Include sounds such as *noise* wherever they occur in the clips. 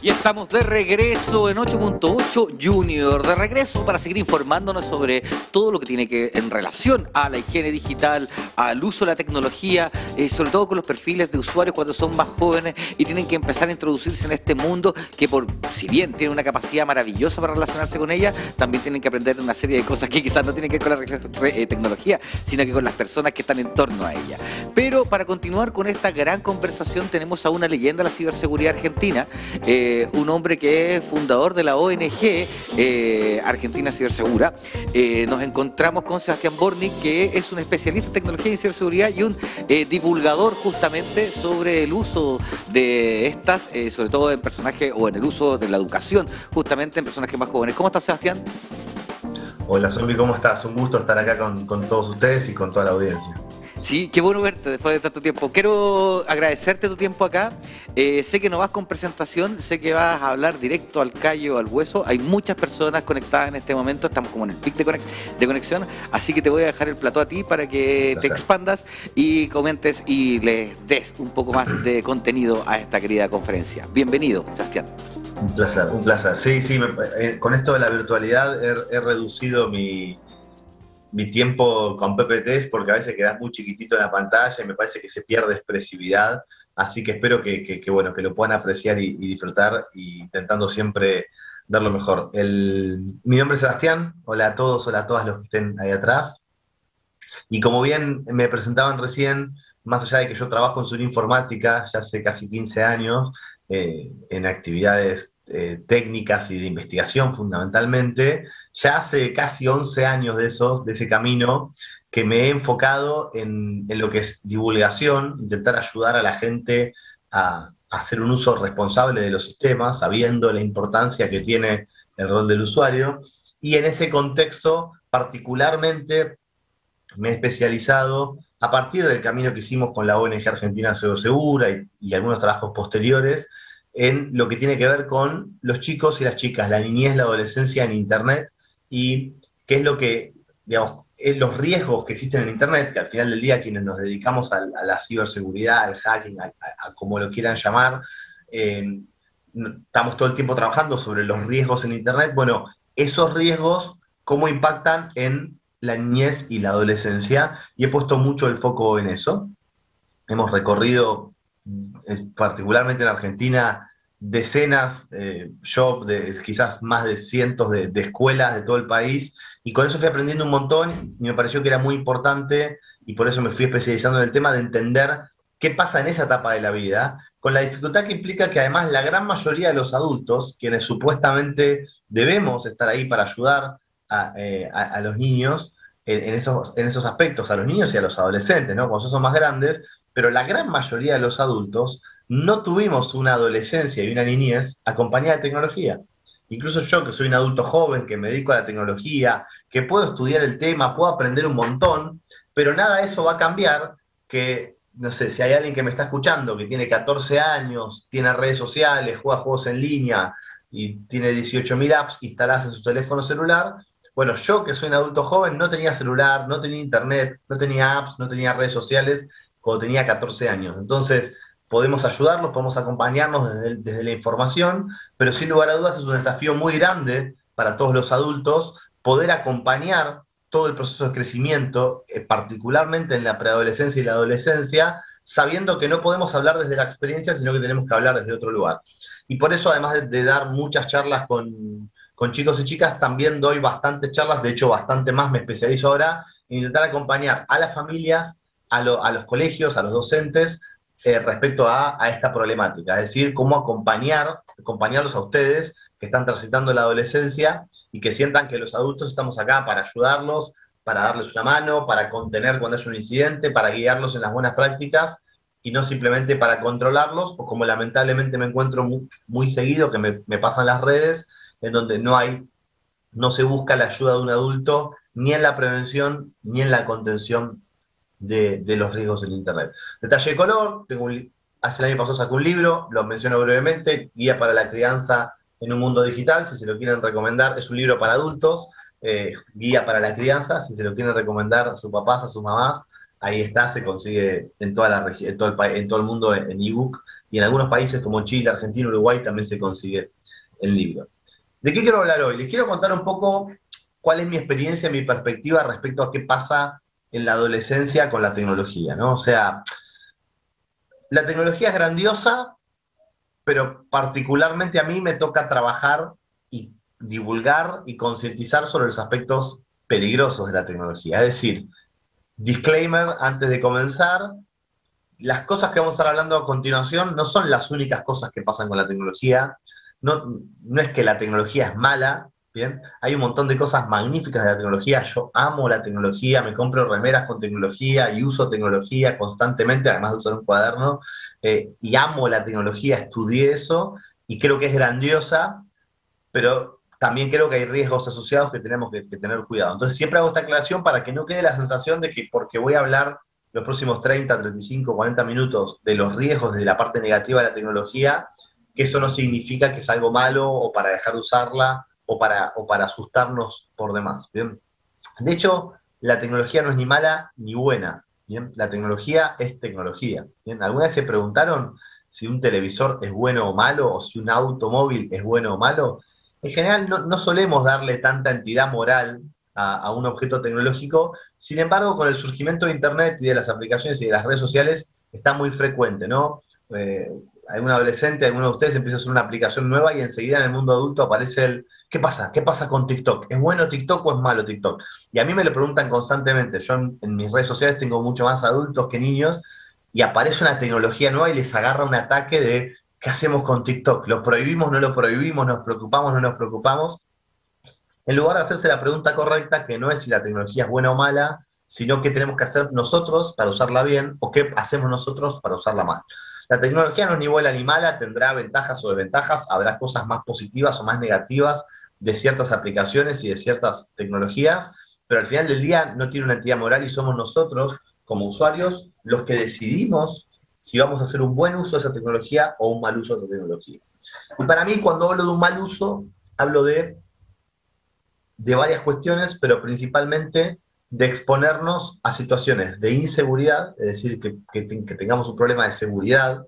Y estamos de regreso en 8.8 Junior, de regreso para seguir informándonos sobre todo lo que tiene que en relación a la higiene digital, al uso de la tecnología, eh, sobre todo con los perfiles de usuarios cuando son más jóvenes y tienen que empezar a introducirse en este mundo que por si bien tiene una capacidad maravillosa para relacionarse con ella, también tienen que aprender una serie de cosas que quizás no tienen que ver con la eh, tecnología, sino que con las personas que están en torno a ella. Pero para continuar con esta gran conversación tenemos a una leyenda de la ciberseguridad argentina. Eh, eh, un hombre que es fundador de la ONG eh, Argentina Cibersegura. Eh, nos encontramos con Sebastián Borni, que es un especialista en tecnología y ciberseguridad y un divulgador justamente sobre el uso de estas, sobre todo en personajes o en el uso de la educación, justamente en personajes más jóvenes. ¿Cómo estás, Sebastián? Hola, Zombi, ¿cómo estás? Un gusto estar acá con todos ustedes y con toda la audiencia. Sí, qué bueno verte después de tanto tiempo. Quiero agradecerte tu tiempo acá. Eh, sé que no vas con presentación, sé que vas a hablar directo al callo, al hueso. Hay muchas personas conectadas en este momento, estamos como en el pic de, conexión, así que te voy a dejar el plató a ti para que te expandas y comentes y les des un poco más de *clears throat* contenido a esta querida conferencia. Bienvenido, Sebastián. Un placer, un placer. Sí, sí, eh, con esto de la virtualidad he reducido mi, mi tiempo con PPT porque a veces quedas muy chiquitito en la pantalla y me parece que se pierde expresividad. Así que espero que, bueno, que lo puedan apreciar y, disfrutar y intentando siempre dar lo mejor. El, mi nombre es Sebastián. Hola a todos, hola a todas los que estén ahí atrás. Y como bien me presentaban recién, más allá de que yo trabajo en su informática ya hace casi 15 años, eh, en actividades eh, técnicas y de investigación fundamentalmente, ya hace casi 11 años de esos, de ese camino, que me he enfocado en, lo que es divulgación, intentar ayudar a la gente a, hacer un uso responsable de los sistemas, sabiendo la importancia que tiene el rol del usuario. Y en ese contexto, particularmente, me he especializado a partir del camino que hicimos con la ONG Argentina Segura y, y algunos trabajos posteriores, en lo que tiene que ver con los chicos y las chicas, la niñez, la adolescencia en Internet y qué es lo que, digamos, eh, los riesgos que existen en Internet, que al final del día quienes nos dedicamos a, la ciberseguridad, al hacking, a, como lo quieran llamar, eh, estamos todo el tiempo trabajando sobre los riesgos en Internet. Bueno, esos riesgos, ¿cómo impactan en la niñez y la adolescencia? Y he puesto mucho el foco en eso. Hemos recorrido, particularmente en Argentina, decenas, eh, yo quizás más de cientos de, escuelas de todo el país, y con eso fui aprendiendo un montón y me pareció que era muy importante, y por eso me fui especializando en el tema de entender qué pasa en esa etapa de la vida, con la dificultad que implica que además la gran mayoría de los adultos, quienes supuestamente debemos estar ahí para ayudar a, eh, los niños, en, esos, en esos aspectos, a los niños y a los adolescentes, ¿no? Cuando son más grandes, pero la gran mayoría de los adultos no tuvimos una adolescencia y una niñez acompañada de tecnología. Incluso yo, que soy un adulto joven, que me dedico a la tecnología, que puedo estudiar el tema, puedo aprender un montón, pero nada de eso va a cambiar que, no sé, si hay alguien que me está escuchando que tiene 14 años, tiene redes sociales, juega juegos en línea y tiene 18.000 apps instaladas en su teléfono celular, bueno, yo que soy un adulto joven no tenía celular, no tenía internet, no tenía apps, no tenía redes sociales cuando tenía 14 años. Entonces, podemos ayudarlos, podemos acompañarnos desde, la información, pero sin lugar a dudas es un desafío muy grande para todos los adultos poder acompañar todo el proceso de crecimiento, eh, particularmente en la preadolescencia y la adolescencia, sabiendo que no podemos hablar desde la experiencia, sino que tenemos que hablar desde otro lugar. Y por eso, además de, dar muchas charlas con, chicos y chicas, también doy bastantes charlas, de hecho bastante más me especializo ahora en intentar acompañar a las familias, a, los colegios, a los docentes, eh, respecto a, esta problemática, es decir, cómo acompañar, acompañarlos a ustedes que están transitando la adolescencia y que sientan que los adultos estamos acá para ayudarlos, para darles una mano, para contener cuando es un incidente, para guiarlos en las buenas prácticas y no simplemente para controlarlos, o como lamentablemente me encuentro muy, seguido, que me, me pasan las redes, en donde no hay, no se busca la ayuda de un adulto ni en la prevención ni en la contención de, los riesgos en Internet. Detalle de color, tengo hace el año pasado saqué un libro, lo menciono brevemente, Guía para la crianza en un mundo digital, si se lo quieren recomendar, es un libro para adultos, eh, Guía para la crianza, si se lo quieren recomendar a sus papás, a sus mamás, ahí está, se consigue en toda la en todo el, en todo el mundo en ebook, y en algunos países como Chile, Argentina, Uruguay también se consigue en libro. ¿De qué quiero hablar hoy? Les quiero contar un poco cuál es mi experiencia, mi perspectiva respecto a qué pasa en la adolescencia con la tecnología, ¿no? O sea, la tecnología es grandiosa, pero particularmente a mí me toca trabajar y divulgar y concientizar sobre los aspectos peligrosos de la tecnología. Es decir, disclaimer antes de comenzar, las cosas que vamos a estar hablando a continuación no son las únicas cosas que pasan con la tecnología. No, no es que la tecnología es mala, ¿bien? Hay un montón de cosas magníficas de la tecnología. Yo amo la tecnología, me compro remeras con tecnología y uso tecnología constantemente, además de usar un cuaderno. Eh, y amo la tecnología, estudié eso y creo que es grandiosa, pero también creo que hay riesgos asociados que tenemos que, tener cuidado. Entonces siempre hago esta aclaración para que no quede la sensación de que porque voy a hablar los próximos 30, 35, 40 minutos de los riesgos de la parte negativa de la tecnología, que eso no significa que es algo malo o para dejar de usarla o para, o para asustarnos por demás. ¿bien? De hecho, la tecnología no es ni mala ni buena. ¿bien? La tecnología es tecnología. ¿bien? ¿Alguna vez se preguntaron si un televisor es bueno o malo o si un automóvil es bueno o malo? En general no, no solemos darle tanta entidad moral a, un objeto tecnológico. Sin embargo, con el surgimiento de Internet y de las aplicaciones y de las redes sociales, está muy frecuente, ¿no? Eh, algún adolescente, alguno de ustedes empieza a hacer una aplicación nueva y enseguida en el mundo adulto aparece el, ¿qué pasa? ¿Qué pasa con TikTok? ¿Es bueno TikTok o es malo TikTok? Y a mí me lo preguntan constantemente. Yo en, mis redes sociales tengo mucho más adultos que niños y aparece una tecnología nueva y les agarra un ataque de, ¿qué hacemos con TikTok? ¿Lo prohibimos, no lo prohibimos? ¿Nos preocupamos, no nos preocupamos? en lugar de hacerse la pregunta correcta, que no es si la tecnología es buena o mala, sino qué tenemos que hacer nosotros para usarla bien o qué hacemos nosotros para usarla mal. La tecnología no es ni buena ni mala, tendrá ventajas o desventajas, habrá cosas más positivas o más negativas de ciertas aplicaciones y de ciertas tecnologías, pero al final del día no tiene una entidad moral y somos nosotros, como usuarios, los que decidimos si vamos a hacer un buen uso de esa tecnología o un mal uso de esa tecnología. Y para mí, cuando hablo de un mal uso, hablo de de varias cuestiones, pero principalmente de exponernos a situaciones de inseguridad, es decir, que, tengamos un problema de seguridad,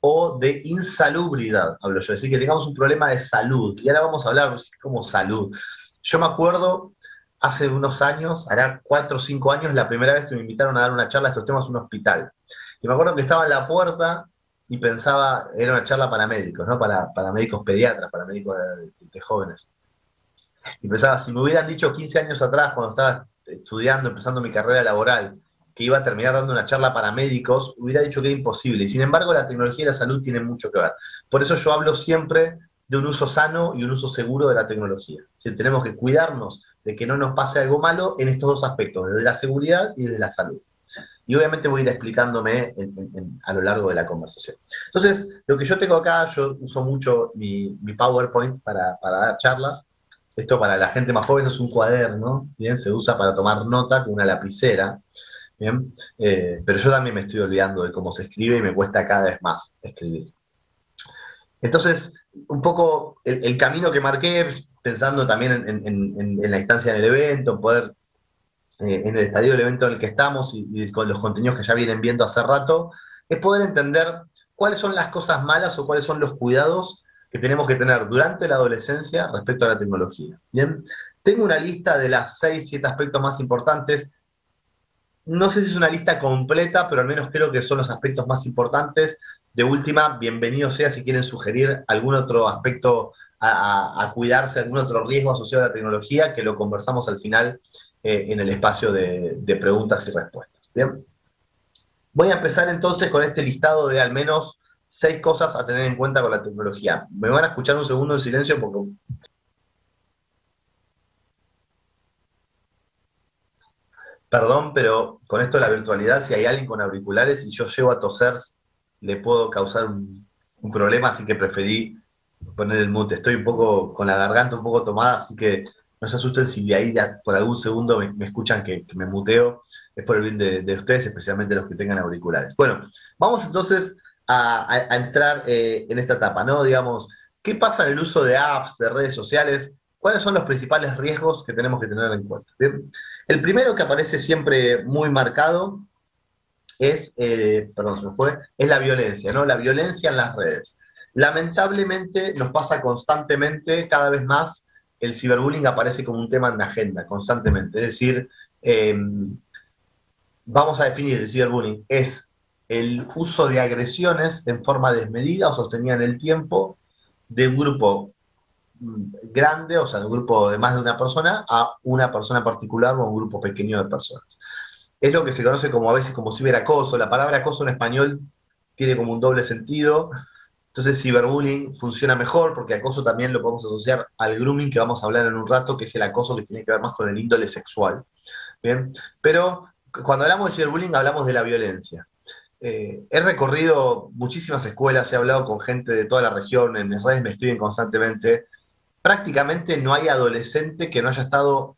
o de insalubridad, hablo yo, es decir, que tengamos un problema de salud. Y ahora vamos a hablar como salud. Yo me acuerdo hace unos años, hará cuatro o cinco años, la primera vez que me invitaron a dar una charla de estos temas en un hospital. Y me acuerdo que estaba en la puerta y pensaba, era una charla para médicos, ¿no? Para, para médicos pediatras, para médicos de jóvenes. Y pensaba, si me hubieran dicho 15 años atrás, cuando estaba estudiando, empezando mi carrera laboral, que iba a terminar dando una charla para médicos, hubiera dicho que era imposible. Sin embargo, la tecnología y la salud tienen mucho que ver. Por eso yo hablo siempre de un uso sano y un uso seguro de la tecnología. tenemos que cuidarnos de que no nos pase algo malo en estos dos aspectos, desde la seguridad y desde la salud. Y obviamente voy a ir explicándome a lo largo de la conversación. Entonces, lo que yo tengo acá, yo uso mucho mi, PowerPoint para, para dar charlas. Esto para la gente más joven es un cuaderno, ¿bien? Se usa para tomar nota con una lapicera, ¿bien? Eh, pero yo también me estoy olvidando de cómo se escribe y me cuesta cada vez más escribir. Entonces, un poco el, camino que marqué, pensando también en, la instancia del evento, en poder, eh, en el estadio del evento en el que estamos y, y con los contenidos que ya vienen viendo hace rato, es poder entender cuáles son las cosas malas o cuáles son los cuidados que tenemos que tener durante la adolescencia respecto a la tecnología. Bien, tengo una lista de las seis, siete aspectos más importantes. No sé si es una lista completa, pero al menos creo que son los aspectos más importantes. De última, bienvenido sea si quieren sugerir algún otro aspecto a, cuidarse, algún otro riesgo asociado a la tecnología, que lo conversamos al final eh, en el espacio de, preguntas y respuestas. Bien. Voy a empezar entonces con este listado de al menos seis cosas a tener en cuenta con la tecnología. Me van a escuchar un segundo de silencio porque... Perdón, pero con esto de la virtualidad, si hay alguien con auriculares y yo llego a toser, le puedo causar un, problema, así que preferí poner el mute. Estoy un poco con la garganta un poco tomada, así que no se asusten si de ahí por algún segundo me, escuchan que, me muteo. Es por el bien de, de ustedes, especialmente los que tengan auriculares. Bueno, vamos entonces a, entrar eh, en esta etapa, ¿no? Digamos, ¿qué pasa en el uso de apps, de redes sociales? ¿Cuáles son los principales riesgos que tenemos que tener en cuenta? El primero que aparece siempre muy marcado es, eh, perdón, se fue, es la violencia, ¿no? La violencia en las redes. Lamentablemente nos pasa constantemente, cada vez más, el ciberbullying aparece como un tema en la agenda, constantemente. Es decir, em, vamos a definir el ciberbullying, es el uso de agresiones en forma desmedida o sostenida en el tiempo de un grupo grande, o sea, de un grupo de más de una persona, a una persona particular o a un grupo pequeño de personas. Es lo que se conoce como a veces como ciberacoso. La palabra acoso en español tiene como un doble sentido. Entonces, ciberbullying funciona mejor porque acoso también lo podemos asociar al grooming que vamos a hablar en un rato, que es el acoso que tiene que ver más con el índole sexual. Bien, pero cuando hablamos de ciberbullying hablamos de la violencia. Eh, he recorrido muchísimas escuelas, he hablado con gente de toda la región, en mis redes me escriben constantemente. Prácticamente no hay adolescente que no haya estado,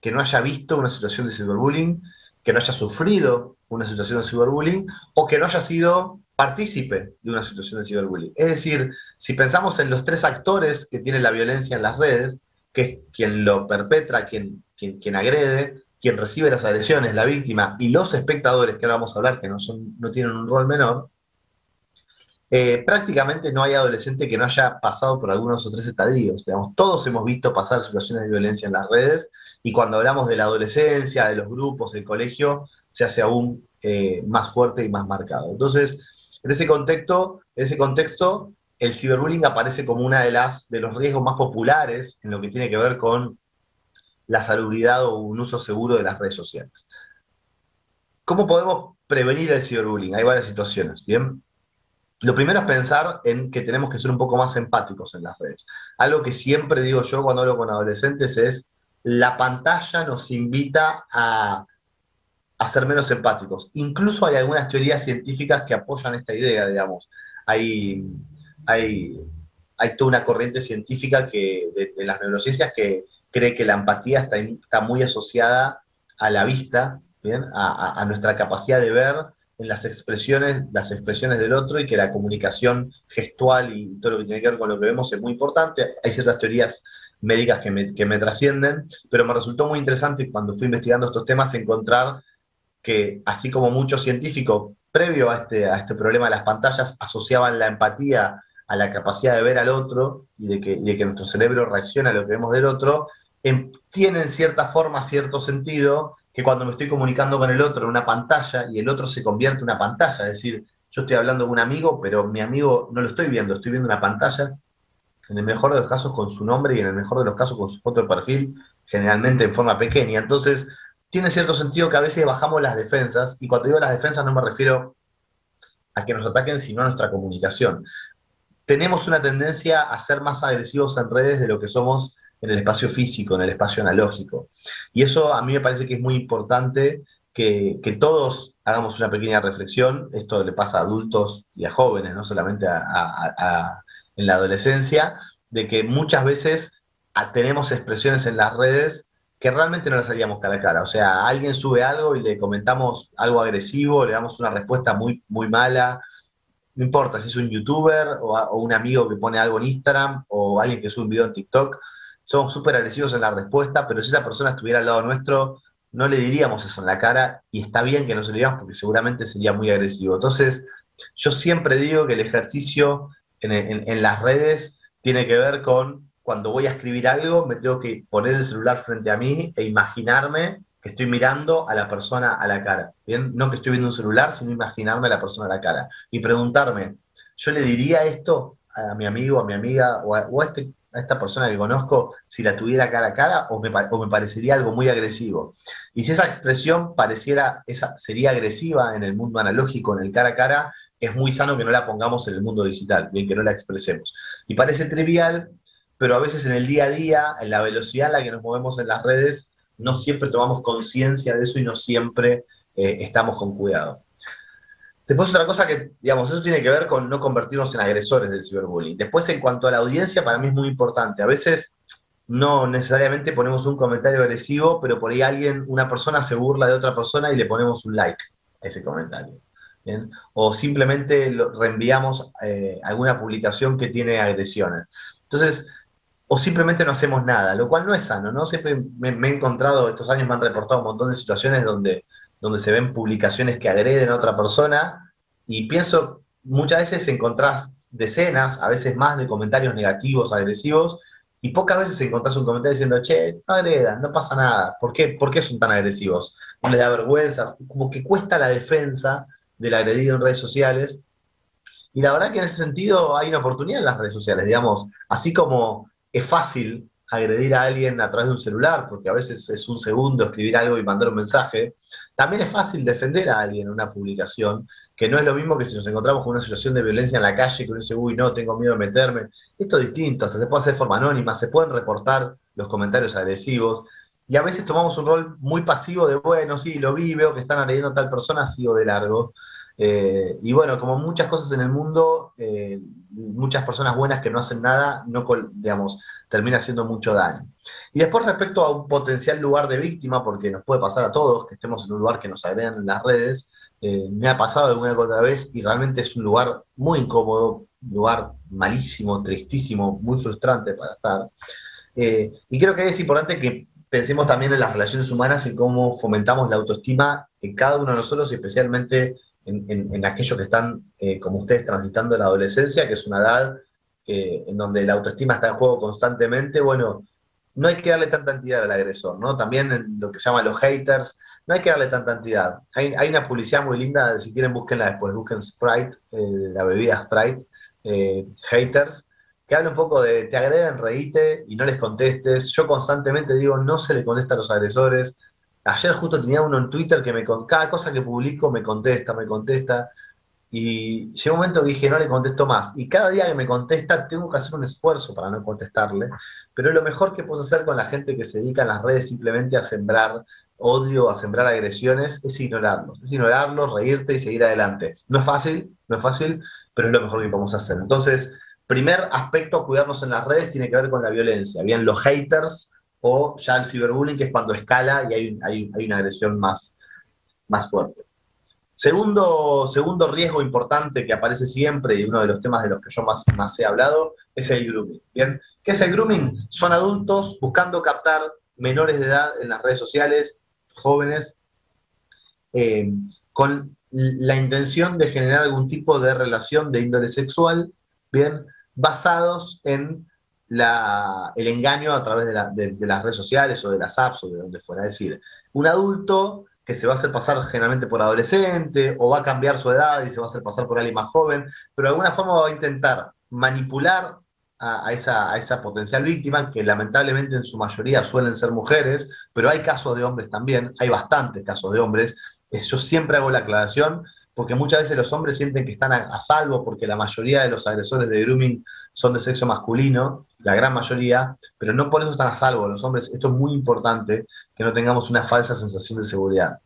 que no haya visto una situación de ciberbullying, que no haya sufrido una situación de ciberbullying o que no haya sido partícipe de una situación de ciberbullying. Es decir, si pensamos en los tres actores que tiene la violencia en las redes, que es quien lo perpetra, quien, quien, quien agrede, quien recibe las agresiones, la víctima, y los espectadores, que ahora vamos a hablar, que no, son, no tienen un rol menor, eh, prácticamente no hay adolescente que no haya pasado por algunos o tres estadios. Todos hemos visto pasar situaciones de violencia en las redes y cuando hablamos de la adolescencia, de los grupos, del colegio, se hace aún eh, más fuerte y más marcado. Entonces, en ese contexto, en ese contexto, el ciberbullying aparece como una de las de los riesgos más populares en lo que tiene que ver con la salubridad o un uso seguro de las redes sociales. ¿Cómo podemos prevenir el ciberbullying? Hay varias situaciones, ¿bien? Lo primero es pensar en que tenemos que ser un poco más empáticos en las redes. Algo que siempre digo yo cuando hablo con adolescentes es, la pantalla nos invita a, a ser menos empáticos. Incluso hay algunas teorías científicas que apoyan esta idea, digamos. Hay, hay, hay toda una corriente científica que, de las neurociencias que, cree que la empatía está, está muy asociada a la vista, ¿bien? A, nuestra capacidad de ver en las expresiones, las expresiones del otro y que la comunicación gestual y todo lo que tiene que ver con lo que vemos es muy importante. Hay ciertas teorías médicas que me, que me trascienden, pero me resultó muy interesante cuando fui investigando estos temas encontrar que así como muchos científicos previo a este, a este problema de las pantallas asociaban la empatía a la capacidad de ver al otro y de que, que nuestro cerebro reacciona a lo que vemos del otro, en, tiene en cierta forma cierto sentido que cuando me estoy comunicando con el otro en una pantalla y el otro se convierte en una pantalla, es decir, yo estoy hablando con un amigo, pero mi amigo no lo estoy viendo, estoy viendo una pantalla, en el mejor de los casos con su nombre y en el mejor de los casos con su foto de perfil, generalmente en forma pequeña. Entonces, tiene cierto sentido que a veces bajamos las defensas, y cuando digo las defensas no me refiero a que nos ataquen, sino a nuestra comunicación tenemos una tendencia a ser más agresivos en redes de lo que somos en el espacio físico, en el espacio analógico. Y eso a mí me parece que es muy importante que, todos hagamos una pequeña reflexión. Esto le pasa a adultos y a jóvenes, no solamente en la adolescencia, de que muchas veces tenemos expresiones en las redes que realmente no las haríamos cara a cara. O sea, alguien sube algo y le comentamos algo agresivo, le damos una respuesta muy, muy mala, no importa si es un youtuber o, un amigo que pone algo en Instagram o alguien que sube un video en TikTok, somos súper agresivos en la respuesta, pero si esa persona estuviera al lado nuestro, no le diríamos eso en la cara y está bien que no se lo digamos porque seguramente sería muy agresivo. Entonces, yo siempre digo que el ejercicio en, las redes tiene que ver con cuando voy a escribir algo, me tengo que poner el celular frente a mí e imaginarme que estoy mirando a la persona a la cara. ¿bien? No que estoy viendo un celular, sino imaginarme a la persona a la cara. Y preguntarme, ¿yo le diría esto a mi amigo, a mi amiga o a, este, a esta persona que conozco si la tuviera cara a cara o me, parecería algo muy agresivo? Y si esa expresión pareciera, esa, sería agresiva en el mundo analógico, en el cara a cara, es muy sano que no la pongamos en el mundo digital, bien que no la expresemos. Y parece trivial, pero a veces en el día a día, en la velocidad en la que nos movemos en las redes, no siempre tomamos conciencia de eso y no siempre eh, estamos con cuidado. Después otra cosa que, digamos, eso tiene que ver con no convertirnos en agresores del ciberbullying. Después, en cuanto a la audiencia, para mí es muy importante. A veces no necesariamente ponemos un comentario agresivo, pero por ahí alguien, una persona se burla de otra persona y le ponemos un like a ese comentario. O simplemente reenviamos eh, alguna publicación que tiene agresiones. Entonces, o simplemente no hacemos nada, lo cual no es sano, ¿no? Siempre me, he encontrado, estos años me han reportado un montón de situaciones donde donde se ven publicaciones que agreden a otra persona, y pienso, muchas veces encontrás decenas, a veces más, de comentarios negativos, agresivos, y pocas veces encontrás un comentario diciendo, che, no agredan, no pasa nada. ¿Por qué, ¿Por qué son tan agresivos? No les da vergüenza, como que cuesta la defensa del agredido en redes sociales. Y la verdad que en ese sentido hay una oportunidad en las redes sociales, digamos, así como es fácil agredir a alguien a través de un celular, porque a veces es un segundo escribir algo y mandar un mensaje, también es fácil defender a alguien en una publicación, que no es lo mismo que si nos encontramos con una situación de violencia en la calle, que uno dice, uy, no, tengo miedo de meterme. Esto es distinto, se puede hacer de forma anónima, se pueden reportar los comentarios agresivos, y a veces tomamos un rol muy pasivo de, bueno, sí, lo vi, veo que están agrediendo a tal persona, sigo de largo. Eh, y bueno, como muchas cosas en el mundo, eh, muchas personas buenas que no hacen nada, no, digamos, termina haciendo mucho daño. Y después respecto a un potencial lugar de víctima, porque nos puede pasar a todos que estemos en un lugar que nos agregan en las redes, eh, me ha pasado alguna otra vez y realmente es un lugar muy incómodo, un lugar malísimo, tristísimo, muy frustrante para estar. y creo que es importante que pensemos también en las relaciones humanas, en cómo fomentamos la autoestima en cada uno de nosotros y especialmente en, aquellos que están, eh, como ustedes, transitando la adolescencia, que es una edad en donde la autoestima está en juego constantemente. Bueno, no hay que darle tanta entidad al agresor, ¿no? También en lo que llaman los haters, no hay que darle tanta entidad. Hay, una publicidad muy linda, si quieren búsquenla después, busquen Sprite, eh, la bebida Sprite, eh, haters, que habla un poco de te agreden, reíte y no les contestes. Yo constantemente digo, no se le contesta a los agresores. Ayer justo tenía uno en Twitter que me cada cosa que publico me contesta, me contesta. Y llegó un momento que dije, no le contesto más. Y cada día que me contesta, tengo que hacer un esfuerzo para no contestarle. Pero lo mejor que puedo hacer con la gente que se dedica en las redes simplemente a sembrar odio, a sembrar agresiones, es ignorarlos. Es ignorarlos, reírte y seguir adelante. No es fácil, no es fácil, pero es lo mejor que podemos hacer. Entonces, primer aspecto a cuidarnos en las redes tiene que ver con la violencia, bien los haters o ya el ciberbullying, que es cuando escala y hay, una agresión más, más fuerte. Segundo, segundo riesgo importante que aparece siempre y uno de los temas de los que yo más, más he hablado es el grooming. ¿bien? ¿Qué es el grooming? Son adultos buscando captar menores de edad en las redes sociales, jóvenes, eh, con la intención de generar algún tipo de relación de índole sexual, ¿bien? basados en el engaño a través de, las redes sociales o de las apps o de donde fuera. Es decir, un adulto que se va a hacer pasar generalmente por adolescente o va a cambiar su edad y se va a hacer pasar por alguien más joven, pero de alguna forma va a intentar manipular a, esa, a potencial víctima, que lamentablemente en su mayoría suelen ser mujeres, pero hay casos de hombres también, hay bastantes casos de hombres. Yo siempre hago la aclaración porque muchas veces los hombres sienten que están a, salvo porque la mayoría de los agresores de grooming son de sexo masculino, la gran mayoría, pero no por eso están a salvo los hombres. Esto es muy importante, que no tengamos una falsa sensación de seguridad.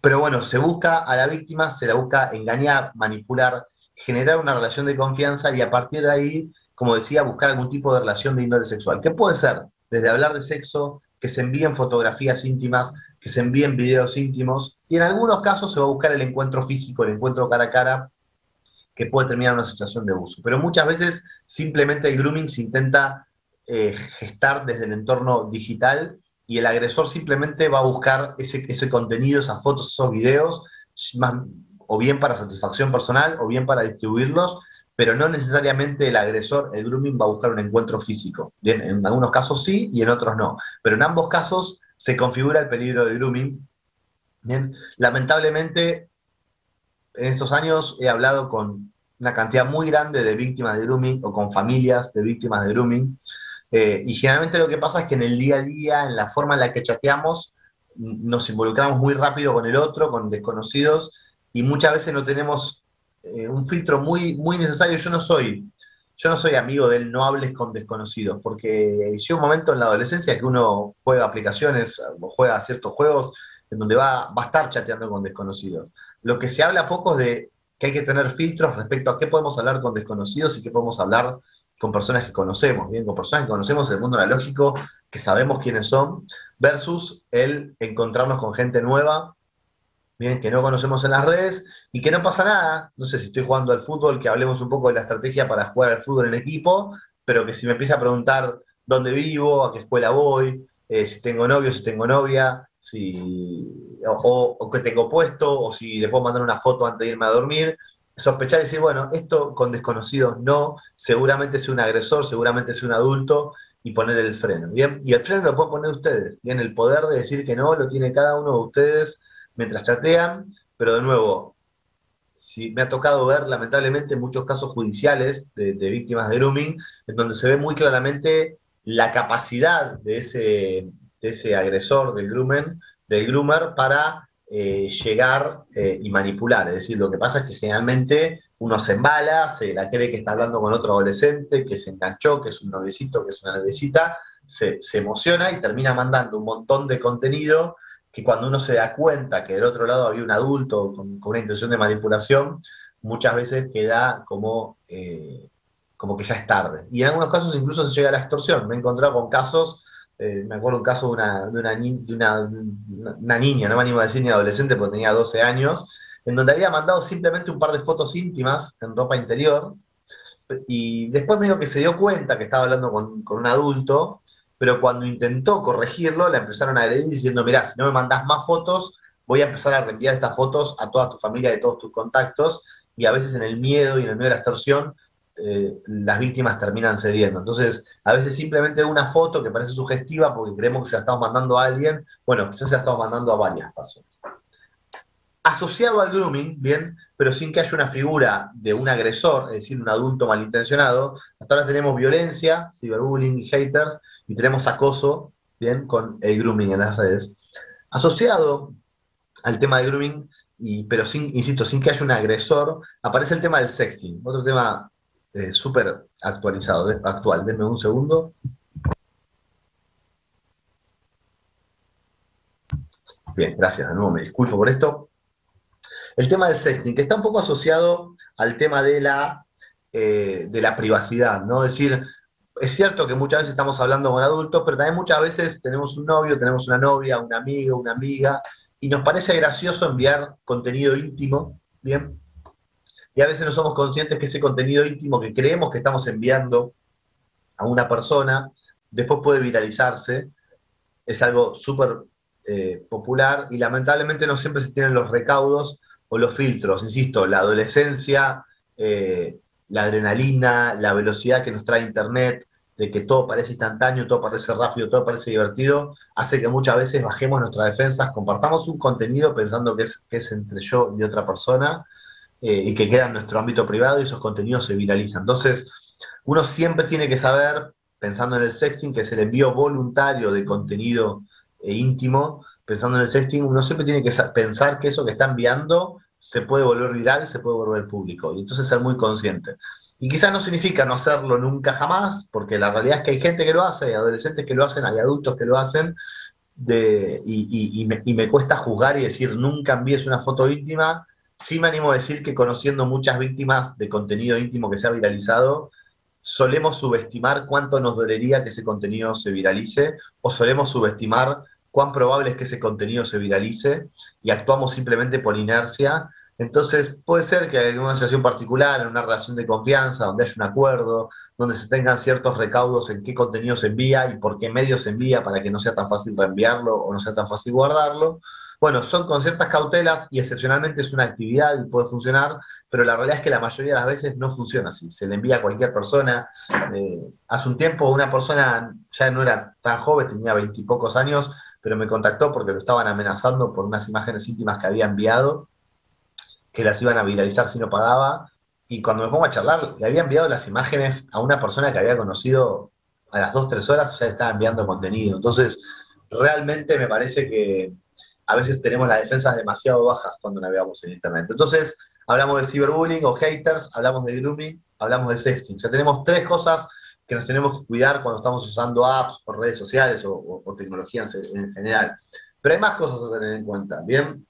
Pero, bueno, se busca a la víctima, se la busca engañar, manipular, generar una relación de confianza y a partir de ahí, como decía, buscar algún tipo de relación de índole sexual. ¿Qué puede ser? Desde hablar de sexo, que se envíen fotografías íntimas, que se envíen videos íntimos, y en algunos casos se va a buscar el encuentro físico, el encuentro cara a cara, que puede terminar una situación de abuso. Pero muchas veces simplemente el grooming se intenta eh, gestar desde el entorno digital y el agresor simplemente va a buscar ese, ese contenido, esas fotos, esos videos, o bien para satisfacción personal o bien para distribuirlos, pero no necesariamente el agresor, el grooming, va a buscar un encuentro físico. Bien, en algunos casos sí y en otros no. Pero en ambos casos se configura el peligro de grooming. Lamentablemente, en estos años he hablado con una cantidad muy grande de víctimas de grooming o con familias de víctimas de grooming. Eh, y generalmente lo que pasa es que en el día a día, en la forma en la que chateamos, nos involucramos muy rápido con el otro, con desconocidos, y muchas veces no tenemos eh, un filtro muy, muy necesario. Yo no soy yo no soy amigo del no hables con desconocidos, porque llega un momento en la adolescencia que uno juega aplicaciones o juega ciertos juegos en donde va, va a estar chateando con desconocidos. Lo que se habla poco es de que hay que tener filtros respecto a qué podemos hablar con desconocidos y qué podemos hablar con personas que conocemos, bien, con personas que conocemos el mundo analógico, que sabemos quiénes son, versus el encontrarnos con gente nueva que no conocemos en las redes y que no pasa nada. No sé si estoy jugando al fútbol, que hablemos un poco de la estrategia para jugar al fútbol en equipo, pero que si me empieza a preguntar dónde vivo, a qué escuela voy, eh, si tengo novio, si tengo novia, si, o, que tengo puesto, o si le puedo mandar una foto antes de irme a dormir. Sospechar y decir, bueno, esto con desconocidos no, seguramente es un agresor, seguramente es un adulto, y poner el freno. Bien, y el freno lo pueden poner ustedes. Bien, el poder de decir que no lo tiene cada uno de ustedes mientras chatean, pero de nuevo, si me ha tocado ver lamentablemente muchos casos judiciales de, de víctimas de grooming, en donde se ve muy claramente la capacidad de ese, de ese agresor del groomer, para eh, llegar eh, y manipular. Es decir, lo que pasa es que generalmente uno se embala, se la cree que está hablando con otro adolescente, que se enganchó, que es un novecito, que es una novecita, se, emociona y termina mandando un montón de contenido que cuando uno se da cuenta que del otro lado había un adulto con, una intención de manipulación, muchas veces queda como, eh, como que ya es tarde. Y en algunos casos incluso se llega a la extorsión. Me he encontrado con casos eh, me acuerdo un caso de una, de una, niña, no me animo a decir ni adolescente porque tenía 12 años, en donde había mandado simplemente un par de fotos íntimas en ropa interior, y después me dijo que se dio cuenta que estaba hablando con, un adulto, pero cuando intentó corregirlo, la empezaron a agredir diciendo, mirá, si no me mandás más fotos, voy a empezar a reenviar estas fotos a toda tu familia a todos tus contactos, y a veces en el miedo y en el miedo de la extorsión eh, las víctimas terminan cediendo. Entonces, a veces simplemente una foto que parece sugestiva porque creemos que se la estamos mandando a alguien, bueno, quizás se la estamos mandando a varias personas. Asociado al grooming, bien, pero sin que haya una figura de un agresor, es decir, un adulto malintencionado, hasta ahora tenemos violencia, ciberbullying y haters, y tenemos acoso, bien, con el grooming en las redes. Asociado al tema de grooming, pero sin, insisto, sin que haya un agresor, aparece el tema del sexting, otro tema eh, súper actualizado, actual. Denme un segundo. Bien, gracias de nuevo, me disculpo por esto. El tema del sexting, que está un poco asociado al tema de la, eh, de la privacidad, ¿no? Es decir, es cierto que muchas veces estamos hablando con adultos, pero también muchas veces tenemos un novio, tenemos una novia, un amigo, una amiga, y nos parece gracioso enviar contenido íntimo, ¿bien? Y a veces no somos conscientes que ese contenido íntimo que creemos que estamos enviando a una persona, después puede viralizarse, es algo súper eh, popular y lamentablemente no siempre se tienen los recaudos o los filtros. Insisto, la adolescencia, eh, la adrenalina, la velocidad que nos trae Internet, de que todo parece instantáneo, todo parece rápido, todo parece divertido, hace que muchas veces bajemos nuestras defensas, compartamos un contenido pensando que es, que es entre yo y otra persona eh, y que queda en nuestro ámbito privado y esos contenidos se viralizan. Entonces, uno siempre tiene que saber, pensando en el sexting, que es el envío voluntario de contenido eh, íntimo, pensando en el sexting, uno siempre tiene que pensar que eso que está enviando se puede volver viral, se puede volver público, y entonces ser muy consciente. Y quizás no significa no hacerlo nunca jamás, porque la realidad es que hay gente que lo hace, hay adolescentes que lo hacen, hay adultos que lo hacen, y, me, cuesta juzgar y decir nunca envíes una foto íntima sí me animo a decir que conociendo muchas víctimas de contenido íntimo que se ha viralizado, solemos subestimar cuánto nos dolería que ese contenido se viralice o solemos subestimar cuán probable es que ese contenido se viralice y actuamos simplemente por inercia. Entonces puede ser que en una situación particular, en una relación de confianza, donde haya un acuerdo, donde se tengan ciertos recaudos en qué contenido se envía y por qué medio se envía para que no sea tan fácil reenviarlo o no sea tan fácil guardarlo, bueno, son con ciertas cautelas y excepcionalmente es una actividad y puede funcionar, pero la realidad es que la mayoría de las veces no funciona así. Se le envía a cualquier persona. Eh, hace un tiempo una persona ya no era tan joven, tenía veintipocos años, pero me contactó porque lo estaban amenazando por unas imágenes íntimas que había enviado, que las iban a viralizar si no pagaba. Y cuando me pongo a charlar, le había enviado las imágenes a una persona que había conocido a las dos, tres horas, ya le estaba enviando contenido. Entonces, realmente me parece que a veces tenemos las defensas demasiado bajas cuando navegamos en Internet. Entonces, hablamos de ciberbullying o haters, hablamos de grooming, hablamos de sexting. Ya tenemos tres cosas que nos tenemos que cuidar cuando estamos usando apps o redes sociales o, tecnologías en, general. Pero hay más cosas a tener en cuenta, ¿bien?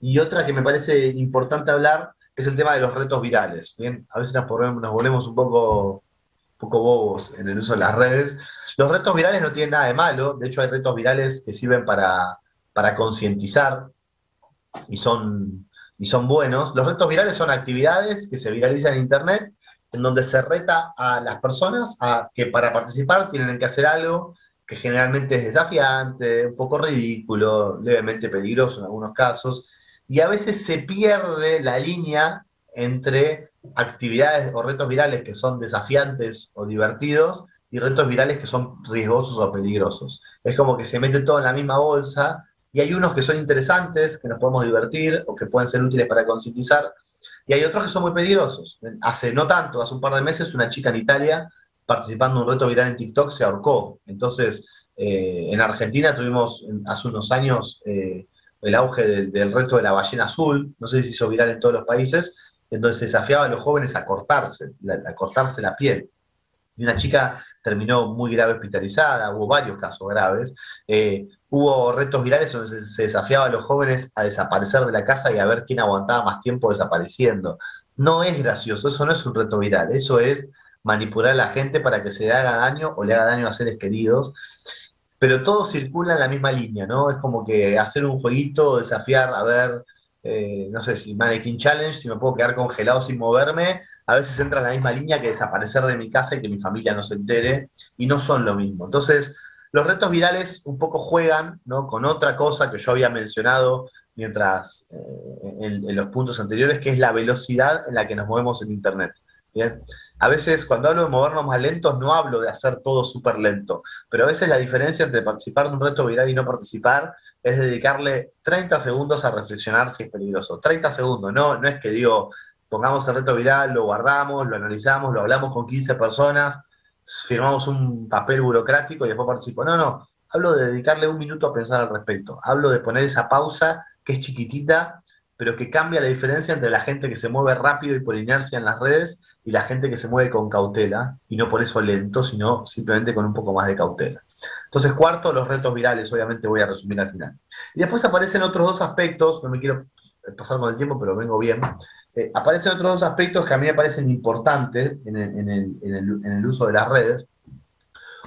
Y otra que me parece importante hablar es el tema de los retos virales, ¿bien? A veces nos, nos volvemos un poco, poco bobos en el uso de las redes. Los retos virales no tienen nada de malo, de hecho hay retos virales que sirven para para concientizar y son, y son buenos. Los retos virales son actividades que se viralizan en Internet en donde se reta a las personas a que para participar tienen que hacer algo que generalmente es desafiante, un poco ridículo, levemente peligroso en algunos casos, y a veces se pierde la línea entre actividades o retos virales que son desafiantes o divertidos y retos virales que son riesgosos o peligrosos. Es como que se mete todo en la misma bolsa y hay unos que son interesantes, que nos podemos divertir o que pueden ser útiles para concientizar, y hay otros que son muy peligrosos. Hace no tanto, hace un par de meses, una chica en Italia participando en un reto viral en TikTok se ahorcó. Entonces, eh, en Argentina tuvimos hace unos años eh, el auge del, reto de la ballena azul, no sé si se hizo viral en todos los países, entonces desafiaba a los jóvenes a cortarse, a cortarse la piel. Y una chica terminó muy grave hospitalizada, hubo varios casos graves. Eh, hubo retos virales donde se, desafiaba a los jóvenes a desaparecer de la casa y a ver quién aguantaba más tiempo desapareciendo. No es gracioso, eso no es un reto viral, eso es manipular a la gente para que se le haga daño o le haga daño a seres queridos. Pero todo circula en la misma línea, ¿no? Es como que hacer un jueguito, desafiar, a ver, eh, no sé si Mannequin Challenge, si me puedo quedar congelado sin moverme, a veces entra en la misma línea que desaparecer de mi casa y que mi familia no se entere, y no son lo mismo. Entonces, los retos virales un poco juegan ¿no? con otra cosa que yo había mencionado mientras eh, en, los puntos anteriores, que es la velocidad en la que nos movemos en Internet. ¿bien? A veces cuando hablo de movernos más lentos no hablo de hacer todo súper lento, pero a veces la diferencia entre participar de un reto viral y no participar es dedicarle 30 segundos a reflexionar si es peligroso. 30 segundos, no, no es que digo, pongamos el reto viral, lo guardamos, lo analizamos, lo hablamos con 15 personas, firmamos un papel burocrático y después participo. No, no, hablo de dedicarle un minuto a pensar al respecto. Hablo de poner esa pausa que es chiquitita, pero que cambia la diferencia entre la gente que se mueve rápido y por inercia en las redes y la gente que se mueve con cautela, y no por eso lento, sino simplemente con un poco más de cautela. Entonces, cuarto, los retos virales, obviamente voy a resumir al final. Y después aparecen otros dos aspectos, no me quiero pasar con el tiempo, pero vengo bien. Eh, aparecen otros dos aspectos que a mí me parecen importantes en el, uso de las redes.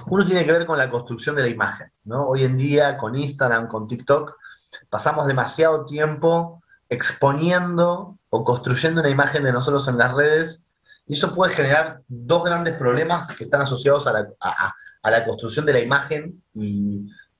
Uno tiene que ver con la construcción de la imagen. ¿no? Hoy en día, con Instagram, con TikTok, pasamos demasiado tiempo exponiendo o construyendo una imagen de nosotros en las redes y eso puede generar dos grandes problemas que están asociados a la, construcción de la imagen,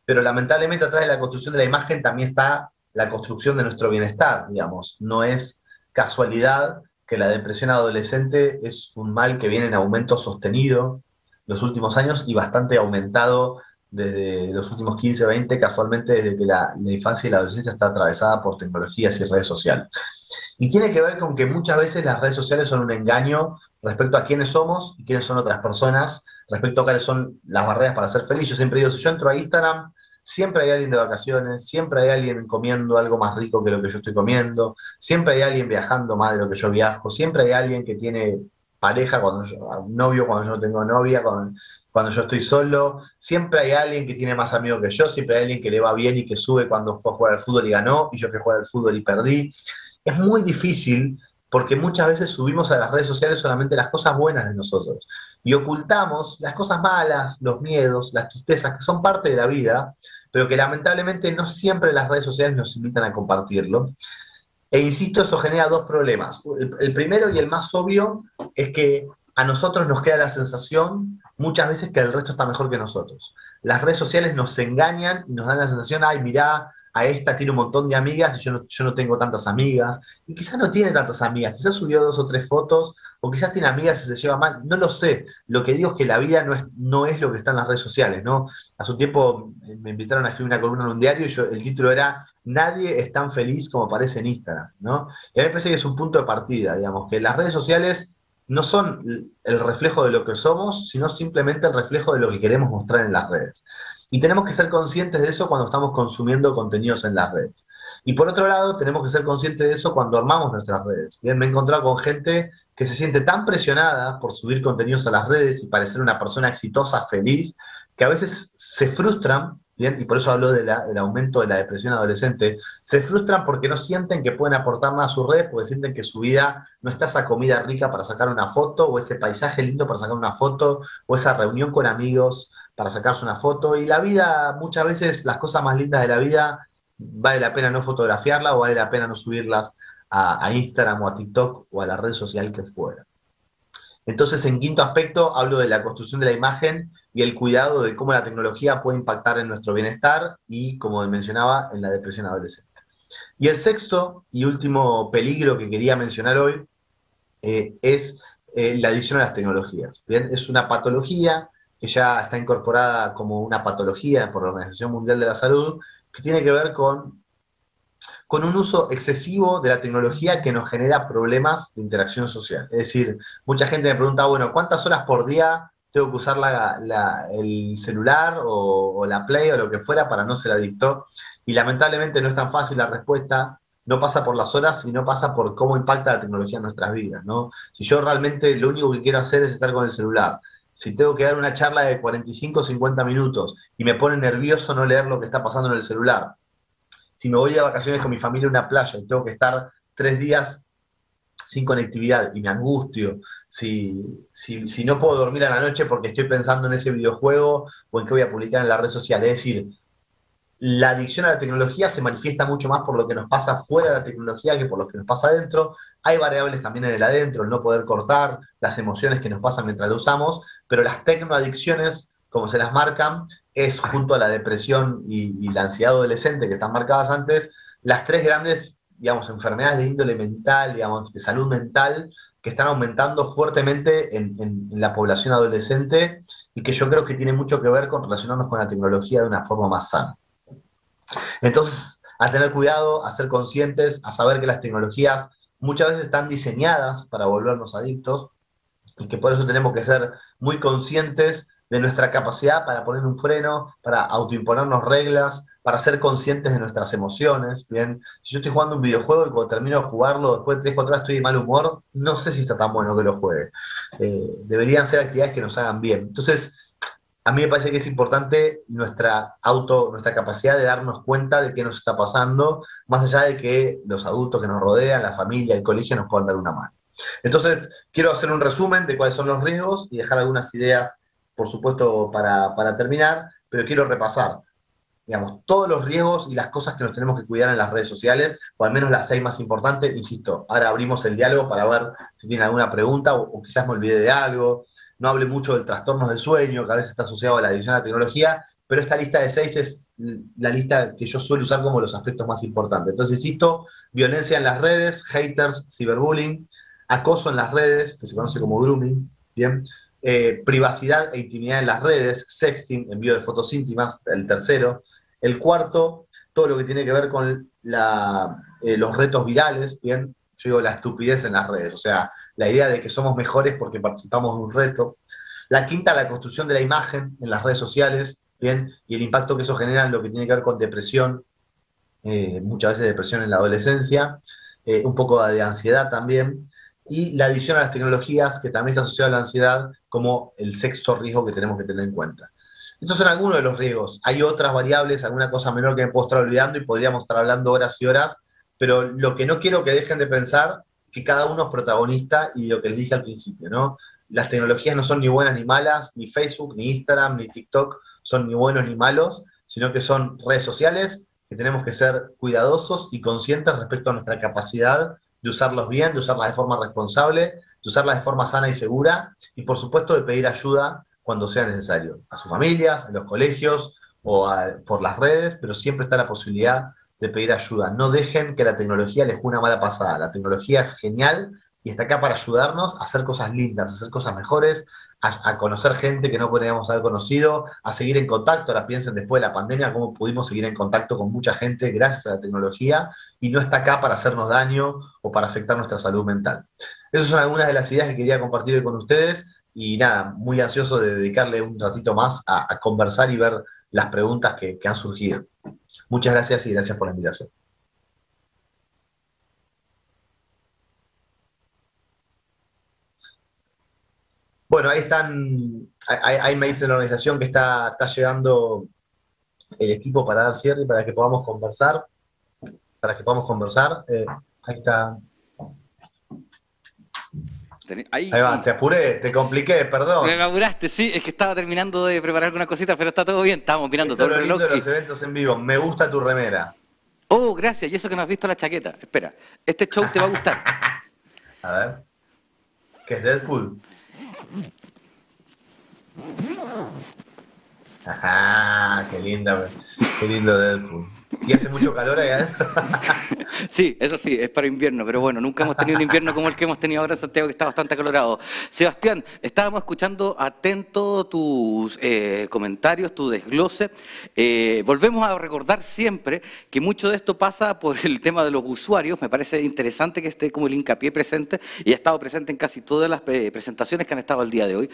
pero lamentablemente atrás de la construcción de la imagen también está la construcción de nuestro bienestar, digamos. No es casualidad que la depresión adolescente es un mal que viene en aumento sostenido los últimos años y bastante aumentado desde los últimos 15, 20, casualmente desde que la, infancia y la adolescencia está atravesada por tecnologías y redes sociales. Y tiene que ver con que muchas veces las redes sociales son un engaño respecto a quiénes somos y quiénes son otras personas, respecto a cuáles son las barreras para ser feliz. Yo siempre digo, si yo entro a Instagram, siempre hay alguien de vacaciones, siempre hay alguien comiendo algo más rico que lo que yo estoy comiendo, siempre hay alguien viajando más de lo que yo viajo, siempre hay alguien que tiene pareja cuando yo, novio cuando yo no tengo novia, cuando, cuando yo estoy solo, siempre hay alguien que tiene más amigos que yo, siempre hay alguien que le va bien y que sube cuando fue a jugar al fútbol y ganó, y yo fui a jugar al fútbol y perdí. Es muy difícil porque muchas veces subimos a las redes sociales solamente las cosas buenas de nosotros y ocultamos las cosas malas, los miedos, las tristezas que son parte de la vida, pero que lamentablemente no siempre las redes sociales nos invitan a compartirlo. E insisto, eso genera dos problemas. El, primero y el más obvio es que a nosotros nos queda la sensación muchas veces que el resto está mejor que nosotros. Las redes sociales nos engañan y nos dan la sensación, ay, mirá, a esta tiene un montón de amigas y yo no, yo no tengo tantas amigas. Y quizás no tiene tantas amigas, quizás subió dos o tres fotos, o quizás tiene amigas y se lleva mal, no lo sé. Lo que digo es que la vida no es, no es lo que está en las redes sociales, ¿no? Hace un tiempo eh, me invitaron a escribir una columna en un diario y yo, el título era Nadie es tan feliz como parece en Instagram, ¿no? Y a mí me parece que es un punto de partida, digamos, que las redes sociales no son el reflejo de lo que somos, sino simplemente el reflejo de lo que queremos mostrar en las redes. Y tenemos que ser conscientes de eso cuando estamos consumiendo contenidos en las redes. Y por otro lado, tenemos que ser conscientes de eso cuando armamos nuestras redes. Bien, me he encontrado con gente que se siente tan presionada por subir contenidos a las redes y parecer una persona exitosa, feliz, que a veces se frustran, bien, y por eso hablo del aumento de la depresión adolescente, se frustran porque no sienten que pueden aportar nada a sus redes, porque sienten que su vida no está esa comida rica para sacar una foto, o ese paisaje lindo para sacar una foto, o esa reunión con amigos para sacarse una foto. Y la vida, muchas veces las cosas más lindas de la vida, vale la pena no fotografiarla o vale la pena no subirlas a, Instagram o a TikTok o a la red social que fuera. Entonces, en quinto aspecto, hablo de la construcción de la imagen y el cuidado de cómo la tecnología puede impactar en nuestro bienestar y, como mencionaba, en la depresión adolescente. Y el sexto y último peligro que quería mencionar hoy eh, es eh, la adicción a las tecnologías. ¿bien? Es una patología que ya está incorporada como una patología por la Organización Mundial de la Salud, que tiene que ver con, con un uso excesivo de la tecnología que nos genera problemas de interacción social. Es decir, mucha gente me pregunta, bueno, ¿cuántas horas por día tengo que usar el celular o, o, la Play o lo que fuera para no ser adicto? Y lamentablemente no es tan fácil la respuesta, no pasa por las horas, sino pasa por cómo impacta la tecnología en nuestras vidas, ¿no? Si yo realmente lo único que quiero hacer es estar con el celular, si tengo que dar una charla de 45 o 50 minutos y me pone nervioso no leer lo que está pasando en el celular, si me voy de vacaciones con mi familia a una playa y tengo que estar tres días sin conectividad y me angustio, si, si, si, no puedo dormir a la noche porque estoy pensando en ese videojuego o en qué voy a publicar en la red social. Es decir, la adicción a la tecnología se manifiesta mucho más por lo que nos pasa fuera de la tecnología que por lo que nos pasa adentro. Hay variables también en el adentro, el no poder cortar, las emociones que nos pasan mientras lo usamos, pero las tecnoadicciones, como se las marcan, es junto a la depresión y, la ansiedad adolescente que están marcadas antes, las tres grandes, digamos, enfermedades de índole mental, digamos, de salud mental, que están aumentando fuertemente en, en la población adolescente y que yo creo que tiene mucho que ver con relacionarnos con la tecnología de una forma más sana. Entonces, a tener cuidado, a ser conscientes, a saber que las tecnologías muchas veces están diseñadas para volvernos adictos y que por eso tenemos que ser muy conscientes de nuestra capacidad para poner un freno, para autoimponernos reglas, para ser conscientes de nuestras emociones. Bien, si yo estoy jugando un videojuego y cuando termino de jugarlo, después de 3, 4 horas estoy de mal humor, no sé si está tan bueno que lo juegue. Eh, deberían ser actividades que nos hagan bien. Entonces, a mí me parece que es importante nuestra auto, nuestra capacidad de darnos cuenta de qué nos está pasando, más allá de que los adultos que nos rodean, la familia, el colegio nos puedan dar una mano. Entonces, quiero hacer un resumen de cuáles son los riesgos y dejar algunas ideas, por supuesto, para, para terminar, pero quiero repasar, digamos, todos los riesgos y las cosas que nos tenemos que cuidar en las redes sociales, o al menos las seis más importantes, insisto, ahora abrimos el diálogo para ver si tienen alguna pregunta o, o quizás me olvidé de algo, no hable mucho del trastorno de sueño, que a veces está asociado a la adicción a la tecnología, pero esta lista de seis es la lista que yo suelo usar como los aspectos más importantes. Entonces, insisto, violencia en las redes, haters, ciberbullying, acoso en las redes, que se conoce como grooming, ¿bien? Eh, privacidad e intimidad en las redes, sexting, envío de fotos íntimas, el tercero. El cuarto, todo lo que tiene que ver con eh, los retos virales, ¿bien? yo digo la estupidez en las redes, o sea, la idea de que somos mejores porque participamos de un reto. La quinta, la construcción de la imagen en las redes sociales, ¿bien? Y el impacto que eso genera en lo que tiene que ver con depresión, eh, muchas veces depresión en la adolescencia, eh, un poco de ansiedad también, y la adicción a las tecnologías, que también está asociada a la ansiedad, como el sexto riesgo que tenemos que tener en cuenta. Estos son algunos de los riesgos. Hay otras variables, alguna cosa menor que me puedo estar olvidando y podríamos estar hablando horas y horas, pero lo que no quiero que dejen de pensar que cada uno es protagonista y lo que les dije al principio, ¿no? Las tecnologías no son ni buenas ni malas, ni Facebook, ni Instagram, ni TikTok son ni buenos ni malos, sino que son redes sociales que tenemos que ser cuidadosos y conscientes respecto a nuestra capacidad de usarlos bien, de usarlas de forma responsable, de usarlas de forma sana y segura, y por supuesto de pedir ayuda cuando sea necesario, a sus familias, a los colegios o por las redes, pero siempre está la posibilidad de pedir ayuda. No dejen que la tecnología les una mala pasada. La tecnología es genial y está acá para ayudarnos a hacer cosas lindas, a hacer cosas mejores, a, conocer gente que no podríamos haber conocido, a seguir en contacto. Ahora piensen después de la pandemia cómo pudimos seguir en contacto con mucha gente gracias a la tecnología y no está acá para hacernos daño o para afectar nuestra salud mental. Esas son algunas de las ideas que quería compartir con ustedes y nada, muy ansioso de dedicarle un ratito más a, conversar y ver las preguntas que han surgido. Muchas gracias y gracias por la invitación. Bueno, ahí están, ahí, me dice la organización que está, llegando el equipo para dar cierre y para que podamos conversar, para que podamos conversar. Eh, ahí está. Ahí, va, te apuré, te compliqué, perdón. Me apuraste, sí, es que estaba terminando de preparar alguna cosita, pero está todo bien, estábamos mirando todo el reloj. de los eventos en vivo, me gusta tu remera. Oh, gracias, y eso que no has visto la chaqueta. Espera, este show te va a gustar. *laughs* a ver. ¿Qué es Deadpool? Ajá, qué linda, qué lindo Deadpool. ¿Y hace mucho calor allá adentro? *laughs* sí, eso sí, es para invierno, pero bueno, nunca hemos tenido un invierno como el que hemos tenido ahora en Santiago, que está bastante acalorado. Sebastián, estábamos escuchando atento tus eh, comentarios, tu desglose. Eh, volvemos a recordar siempre que mucho de esto pasa por el tema de los usuarios. Me parece interesante que esté como el hincapié presente y ha estado presente en casi todas las eh, presentaciones que han estado el día de hoy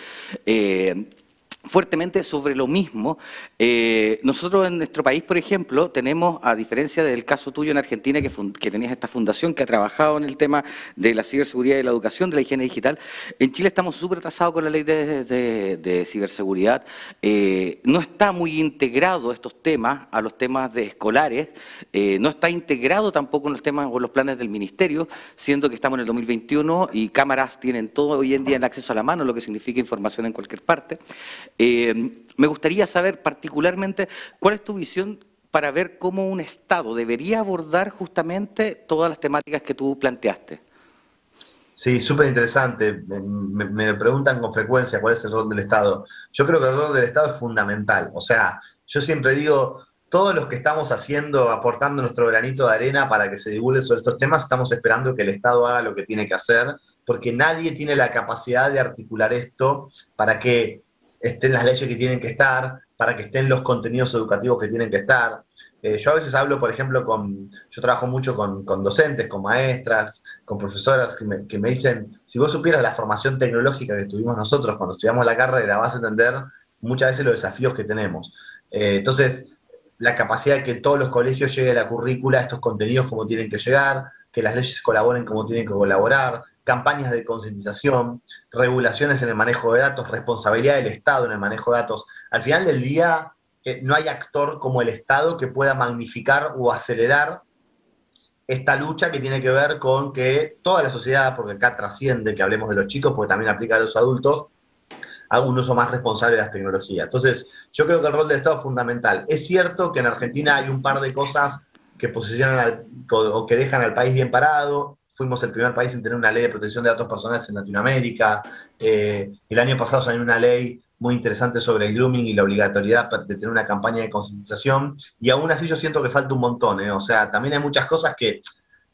fuertemente sobre lo mismo. Eh, nosotros en nuestro país, por ejemplo, tenemos, a diferencia del caso tuyo en Argentina, que, tenías esta fundación que ha trabajado en el tema de la ciberseguridad y la educación, de la higiene digital, en Chile estamos súper atrasados con la ley de, ciberseguridad. Eh, no está muy integrado estos temas a los temas de escolares, eh, no está integrado tampoco en los temas o los planes del ministerio, siendo que estamos en el 2021 y cámaras tienen todo hoy en día el acceso a la mano, lo que significa información en cualquier parte. Eh, me gustaría saber particularmente cuál es tu visión para ver cómo un Estado debería abordar justamente todas las temáticas que tú planteaste. Sí, súper interesante. Me, preguntan con frecuencia cuál es el rol del Estado. Yo creo que el rol del Estado es fundamental. O sea, yo siempre digo, todos los que estamos haciendo, aportando nuestro granito de arena para que se divulgue sobre estos temas, estamos esperando que el Estado haga lo que tiene que hacer, porque nadie tiene la capacidad de articular esto para que estén las leyes que tienen que estar, para que estén los contenidos educativos que tienen que estar. Eh, yo a veces hablo, por ejemplo, con, yo trabajo mucho con, docentes, con maestras, con profesoras que me, que me, dicen, si vos supieras la formación tecnológica que tuvimos nosotros cuando estudiamos la carrera, vas a entender muchas veces los desafíos que tenemos. Eh, entonces, la capacidad de que todos los colegios lleguen a la currícula estos contenidos como tienen que llegar, que las leyes colaboren como tienen que colaborar, campañas de concientización, regulaciones en el manejo de datos, responsabilidad del Estado en el manejo de datos. Al final del día, eh, no hay actor como el Estado que pueda magnificar o acelerar esta lucha que tiene que ver con que toda la sociedad, porque acá trasciende que hablemos de los chicos, porque también aplica a los adultos, haga un uso más responsable de las tecnologías. Entonces, yo creo que el rol del Estado es fundamental. Es cierto que en Argentina hay un par de cosas que posicionan o que dejan al país bien parado. Fuimos el primer país en tener una ley de protección de datos personales en Latinoamérica. Eh, el año pasado salió una ley muy interesante sobre el grooming y la obligatoriedad de tener una campaña de concientización. Y aún así yo siento que falta un montón. ¿eh? O sea, también hay muchas cosas que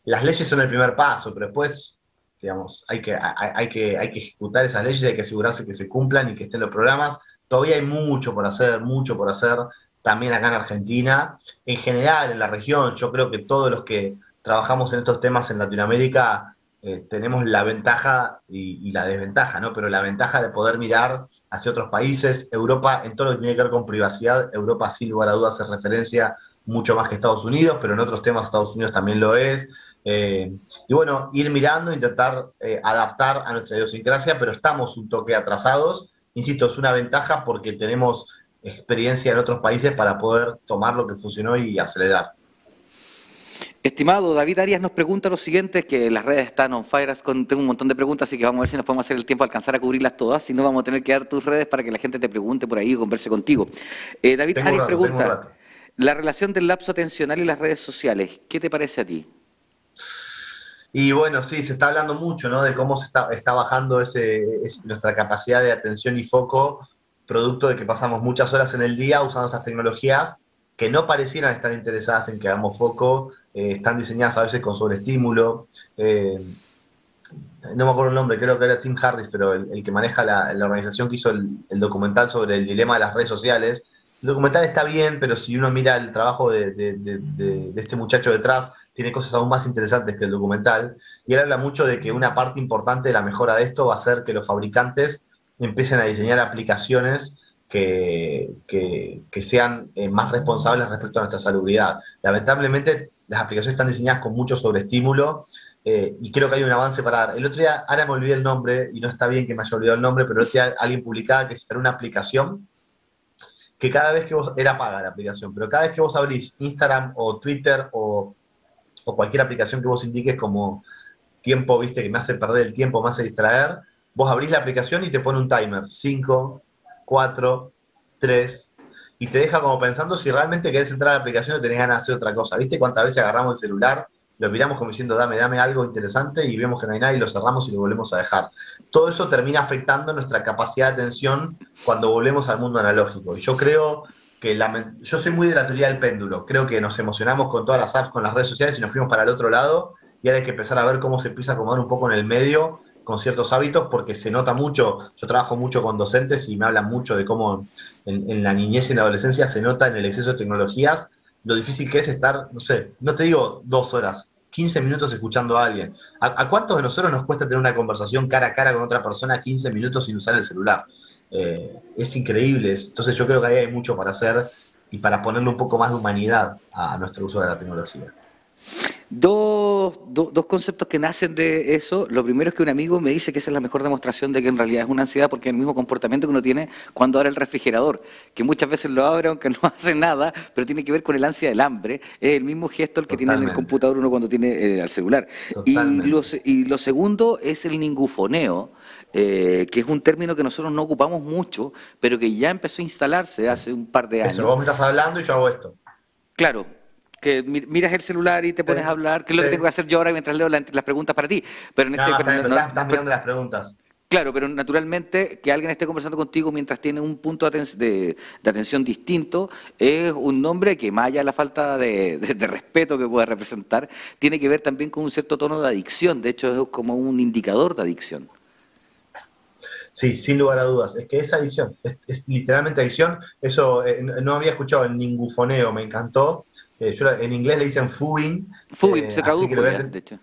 las leyes son el primer paso, pero después, digamos, hay que, hay, que, hay que ejecutar esas leyes, hay que asegurarse que se cumplan y que estén los programas. Todavía hay mucho por hacer, mucho por hacer también acá en Argentina. En general, en la región, yo creo que todos los que trabajamos en estos temas en Latinoamérica eh, tenemos la ventaja y, la desventaja, ¿no? Pero la ventaja de poder mirar hacia otros países. Europa, en todo lo que tiene que ver con privacidad, Europa sin lugar a dudas hace referencia mucho más que Estados Unidos, pero en otros temas Estados Unidos también lo es. Eh, y bueno, ir mirando, intentar eh, adaptar a nuestra idiosincrasia, pero estamos un toque atrasados. Insisto, es una ventaja porque tenemos experiencia en otros países para poder tomar lo que funcionó y acelerar. Estimado David Arias nos pregunta lo siguiente, que las redes están on fire, tengo un montón de preguntas, así que vamos a ver si nos podemos hacer el tiempo a alcanzar a cubrirlas todas, si no vamos a tener que dar tus redes para que la gente te pregunte por ahí o converse contigo. Eh, David Arias pregunta, la relación del lapso atencional y las redes sociales, ¿qué te parece a ti? Y bueno, sí, se está hablando mucho ¿no? de cómo se está, está bajando ese, nuestra capacidad de atención y foco producto de que pasamos muchas horas en el día usando estas tecnologías que no parecieran estar interesadas en que hagamos foco, eh, están diseñadas a veces con sobreestímulo. Eh, no me acuerdo el nombre, creo que era Tim Harris, pero el, que maneja la, organización que hizo el, documental sobre el dilema de las redes sociales. El documental está bien, pero si uno mira el trabajo de, de este muchacho detrás, tiene cosas aún más interesantes que el documental. Y él habla mucho de que una parte importante de la mejora de esto va a ser que los fabricantes empiecen a diseñar aplicaciones que, sean eh, más responsables respecto a nuestra salubridad. Lamentablemente, las aplicaciones están diseñadas con mucho sobreestímulo eh, y creo que hay un avance para dar. El otro día, ahora me olvidé el nombre y no está bien que me haya olvidado el nombre, pero el otro día alguien publicaba que existía una aplicación que cada vez que vos, era paga la aplicación, pero cada vez que vos abrís Instagram o Twitter o, o cualquier aplicación que vos indiques como tiempo, viste, que me hace perder el tiempo, me hace distraer, Vos abrís la aplicación y te pone un timer, 5, 4, 3, y te deja como pensando si realmente querés entrar a la aplicación o tenés ganas de hacer otra cosa. ¿Viste cuántas veces agarramos el celular lo miramos como diciendo, dame, dame algo interesante y vemos que no hay nada y lo cerramos y lo volvemos a dejar. Todo eso termina afectando nuestra capacidad de atención cuando volvemos al mundo analógico. Y yo creo que la, yo soy muy de la teoría del péndulo. Creo que nos emocionamos con todas las apps, con las redes sociales y nos fuimos para el otro lado y ahora hay que empezar a ver cómo se empieza a acomodar un poco en el medio con ciertos hábitos porque se nota mucho, yo trabajo mucho con docentes y me hablan mucho de cómo en, la niñez y en la adolescencia se nota en el exceso de tecnologías lo difícil que es estar, no sé, no te digo dos horas, 15 minutos escuchando a alguien. ¿A, cuántos de nosotros nos cuesta tener una conversación cara a cara con otra persona 15 minutos sin usar el celular? Eh, es increíble. Entonces yo creo que ahí hay mucho para hacer y para ponerle un poco más de humanidad a nuestro uso de la tecnología. Dos, dos, conceptos que nacen de eso. Lo primero es que un amigo me dice que esa es la mejor demostración de que en realidad es una ansiedad porque es el mismo comportamiento que uno tiene cuando abre el refrigerador, que muchas veces lo abre aunque *laughs* no hace nada, pero tiene que ver con el ansia del hambre. Es el mismo gesto el que tiene en el computador uno cuando tiene eh, el celular. Y lo, y lo segundo es el ningufoneo. Eh, que es un término que nosotros no ocupamos mucho, pero que ya empezó a instalarse hace un par de años. Eso, vos me estás hablando y yo hago esto. Claro, que miras el celular y te pones a hablar, que es lo que tengo que hacer yo ahora mientras leo las preguntas para ti. Pero en este, no, estás mirando las preguntas. Claro, pero naturalmente que alguien esté conversando contigo mientras tiene un punto de, atención distinto es un nombre que, más allá de la falta de, respeto que pueda representar, tiene que ver también con un cierto tono de adicción. De hecho, es como un indicador de adicción. Sí, sin lugar a dudas. Es que es adicción, es, literalmente adicción. Eso eh, no había escuchado en ningún foneo, me encantó. Eh, en inglés le dicen fubbing. Fubbing, eh, se tradujo de hecho.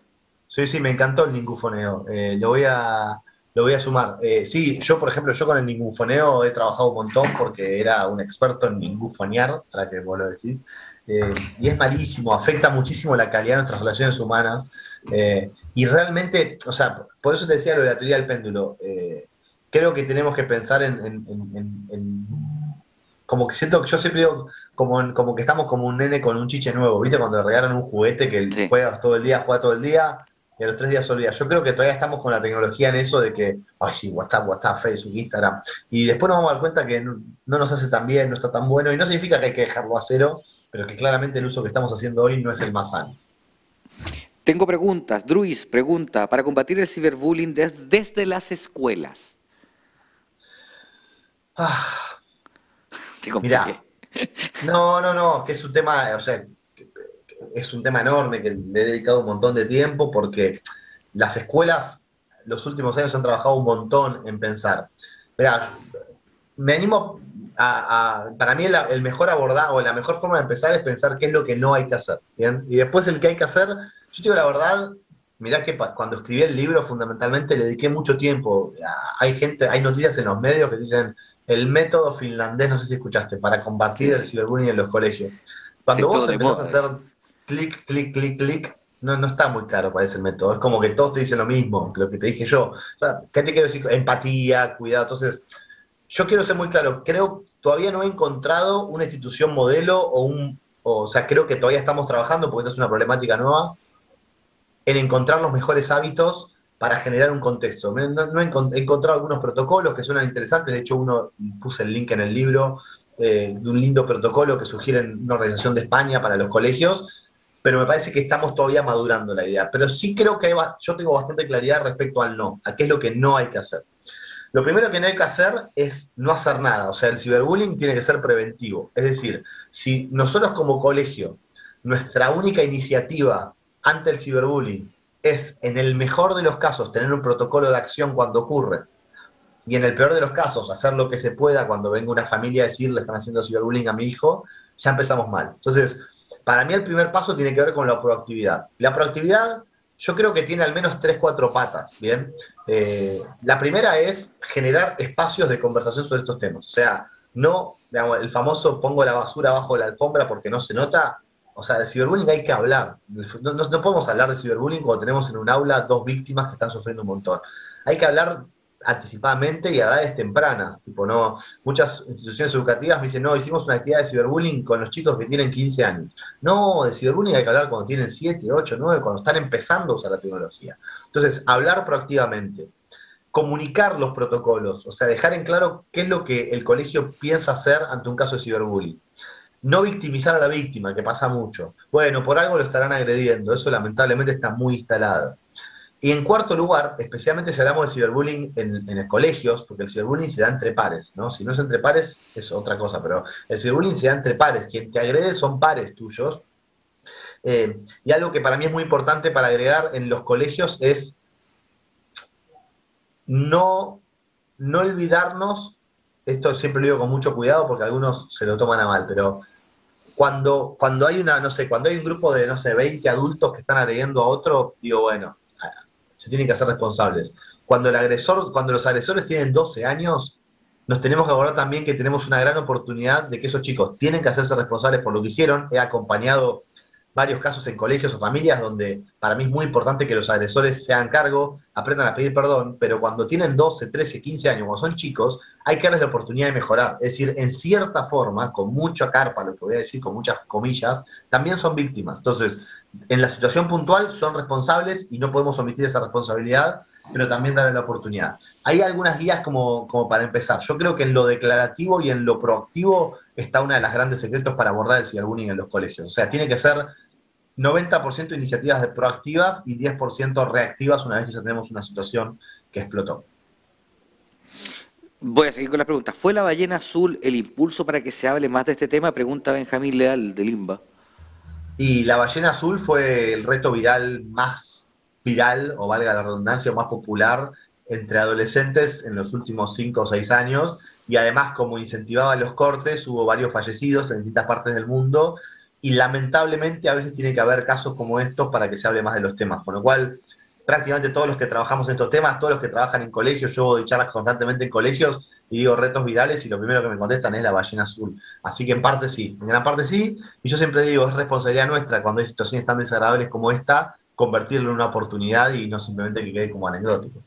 Sí, sí, me encantó el ningufoneo. Eh, lo, voy a, lo voy a sumar. sí, yo, por ejemplo, yo con el ningufoneo he trabajado un montón porque era un experto en ningufonear, para que vos lo decís. y es malísimo, afecta muchísimo la calidad de nuestras relaciones humanas. y realmente, o sea, por eso te decía lo de la teoría del péndulo. creo que tenemos que pensar en como que siento que yo siempre digo, como, como que estamos como un nene con un chiche nuevo, ¿viste? Cuando le regalan un juguete que juegas todo el día, juega todo el día, y a los tres días olvidas. Yo creo que todavía estamos con la tecnología en eso de que, ay, sí, WhatsApp, WhatsApp, Facebook, Instagram. Y después nos vamos a dar cuenta que no, nos hace tan bien, no está tan bueno, y no significa que hay que dejarlo a cero, pero que claramente el uso que estamos haciendo hoy no es el más sano. Tengo preguntas. Druis pregunta, para combatir el ciberbullying desde las escuelas. Ah, *laughs* Mira, no, no, no, que es un tema, o sea, es un tema enorme que le he dedicado un montón de tiempo porque las escuelas los últimos años han trabajado un montón en pensar. Mira, me animo a, para mí el, mejor abordado la mejor forma de empezar es pensar qué es lo que no hay que hacer. Y después el que hay que hacer, yo digo la verdad, mirá que cuando escribí el libro fundamentalmente le dediqué mucho tiempo. Hay gente, hay noticias en los medios que dicen el método finlandés, no sé si escuchaste, para combatir el ciberbullying en los colegios. Cuando vos empezás a hacer clic, clic, clic, clic, no, no está muy claro cuál es el método. Es como que todos te dicen lo mismo, lo que te dije yo. ¿Qué te quiero decir? Empatía, cuidado. Entonces, yo quiero ser muy claro. Creo todavía no he encontrado una institución modelo o un. O, sea, creo que todavía estamos trabajando, porque esta es una problemática nueva, en encontrar los mejores hábitos para generar un contexto. No, he encontrado algunos protocolos que suenan interesantes, de hecho uno puse el link en el libro eh, de un lindo protocolo que sugiere una organización de España para los colegios, pero me parece que estamos todavía madurando la idea. Pero sí creo que yo tengo bastante claridad respecto al no, a qué es lo que no hay que hacer. Lo primero que no hay que hacer es no hacer nada, o sea, el ciberbullying tiene que ser preventivo. Es decir, si nosotros como colegio, nuestra única iniciativa ante el ciberbullying es, en el mejor de los casos, tener un protocolo de acción cuando ocurre, y en el peor de los casos, hacer lo que se pueda cuando venga una familia a decir, le están haciendo ciberbullying a mi hijo, ya empezamos mal. Entonces, para mí el primer paso tiene que ver con la proactividad. La proactividad yo creo que tiene al menos tres, cuatro patas, ¿bien? Eh, la primera es generar espacios de conversación sobre estos temas. O sea, no, el famoso pongo la basura abajo de la alfombra porque no se nota, o sea, de ciberbullying hay que hablar. No, podemos hablar de ciberbullying cuando tenemos en un aula dos víctimas que están sufriendo un montón. Hay que hablar anticipadamente y a edades tempranas. Tipo, no, muchas instituciones educativas me dicen, no, hicimos una actividad de ciberbullying con los chicos que tienen 15 años. No, de ciberbullying hay que hablar cuando tienen 7, 8, 9, cuando están empezando a usar la tecnología. Entonces, hablar proactivamente, comunicar los protocolos, o sea, dejar en claro qué es lo que el colegio piensa hacer ante un caso de ciberbullying no victimizar a la víctima, que pasa mucho. Bueno, por algo lo estarán agrediendo, eso lamentablemente está muy instalado. Y en cuarto lugar, especialmente si hablamos de ciberbullying en, en los colegios, porque el ciberbullying se da entre pares, ¿no? Si no es entre pares, es otra cosa, pero el ciberbullying se da entre pares. Quien te agrede son pares tuyos. Eh, y algo que para mí es muy importante para agregar en los colegios es no, no olvidarnos, esto siempre lo digo con mucho cuidado porque algunos se lo toman a mal, pero cuando, cuando hay una, no sé, cuando hay un grupo de, no sé, 20 adultos que están agrediendo a otro, digo, bueno, se tienen que hacer responsables. Cuando el agresor, cuando los agresores tienen 12 años, nos tenemos que acordar también que tenemos una gran oportunidad de que esos chicos tienen que hacerse responsables por lo que hicieron. He acompañado varios casos en colegios o familias donde para mí es muy importante que los agresores se hagan cargo, aprendan a pedir perdón, pero cuando tienen 12, 13, 15 años, o son chicos, hay que darles la oportunidad de mejorar. Es decir, en cierta forma, con mucha carpa, lo que voy a decir con muchas comillas, también son víctimas. Entonces, en la situación puntual son responsables y no podemos omitir esa responsabilidad, pero también darle la oportunidad. Hay algunas guías como, para empezar. Yo creo que en lo declarativo y en lo proactivo está uno de los grandes secretos para abordar el ciberbullying en los colegios. O sea, tiene que ser 90% iniciativas proactivas y 10% reactivas una vez que ya tenemos una situación que explotó. Voy a seguir con la pregunta. ¿Fue la ballena azul el impulso para que se hable más de este tema? Pregunta Benjamín Leal de Limba. Y la ballena azul fue el reto viral más viral, o valga la redundancia, más popular entre adolescentes en los últimos 5 o 6 años. Y además, como incentivaba los cortes, hubo varios fallecidos en distintas partes del mundo. Y lamentablemente a veces tiene que haber casos como estos para que se hable más de los temas. Con lo cual, prácticamente todos los que trabajamos en estos temas, todos los que trabajan en colegios, yo doy charlas constantemente en colegios, y digo retos virales y lo primero que me contestan es la ballena azul. Así que en parte sí, en gran parte sí, y yo siempre digo, es responsabilidad nuestra cuando hay situaciones tan desagradables como esta, convertirlo en una oportunidad y no simplemente que quede como anecdótico.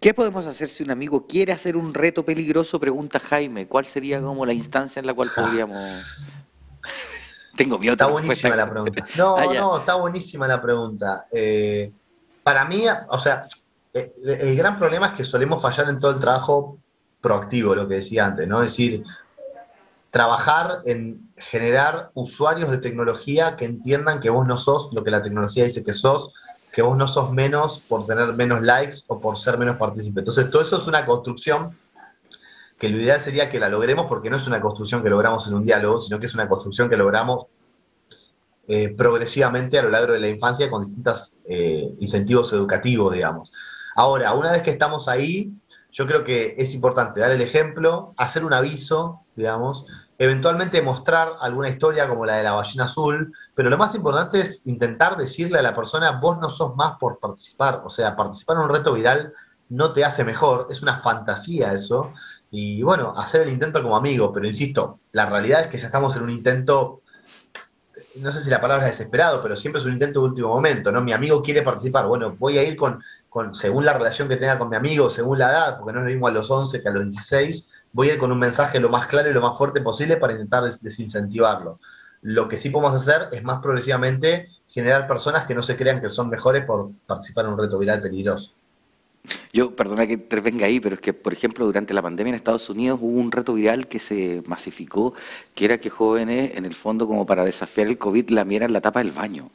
¿Qué podemos hacer si un amigo quiere hacer un reto peligroso? Pregunta Jaime. ¿Cuál sería como la instancia en la cual podríamos... *laughs* Tengo miedo. Está buenísima la pregunta. No, ah, no, está buenísima la pregunta. Eh, para mí, o sea, eh, el gran problema es que solemos fallar en todo el trabajo proactivo, lo que decía antes, ¿no? Es decir, trabajar en generar usuarios de tecnología que entiendan que vos no sos lo que la tecnología dice que sos, que vos no sos menos por tener menos likes o por ser menos partícipe. Entonces, todo eso es una construcción que lo ideal sería que la logremos porque no es una construcción que logramos en un diálogo, sino que es una construcción que logramos eh, progresivamente a lo largo de la infancia con distintos eh, incentivos educativos, digamos. Ahora, una vez que estamos ahí, yo creo que es importante dar el ejemplo, hacer un aviso, digamos, eventualmente mostrar alguna historia como la de la ballena azul, pero lo más importante es intentar decirle a la persona, vos no sos más por participar, o sea, participar en un reto viral no te hace mejor, es una fantasía eso, y bueno, hacer el intento como amigo, pero insisto, la realidad es que ya estamos en un intento, no sé si la palabra es desesperado, pero siempre es un intento de último momento, ¿no? Mi amigo quiere participar, bueno, voy a ir con según la relación que tenga con mi amigo, según la edad, porque no es lo mismo a los 11 que a los 16, voy a ir con un mensaje lo más claro y lo más fuerte posible para intentar desincentivarlo. Lo que sí podemos hacer es más progresivamente generar personas que no se crean que son mejores por participar en un reto viral peligroso. Yo, perdona que intervenga ahí, pero es que, por ejemplo, durante la pandemia en Estados Unidos hubo un reto viral que se masificó, que era que jóvenes, en el fondo, como para desafiar el COVID, lamieran la tapa del baño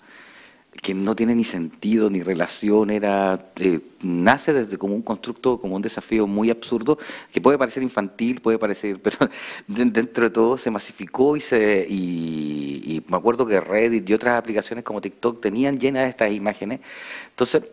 que no tiene ni sentido ni relación, era eh, nace desde como un constructo, como un desafío muy absurdo, que puede parecer infantil, puede parecer, *laughs* pero dentro de todo se masificó y se y, y me acuerdo que Reddit y otras aplicaciones como TikTok tenían llenas de estas imágenes. Entonces,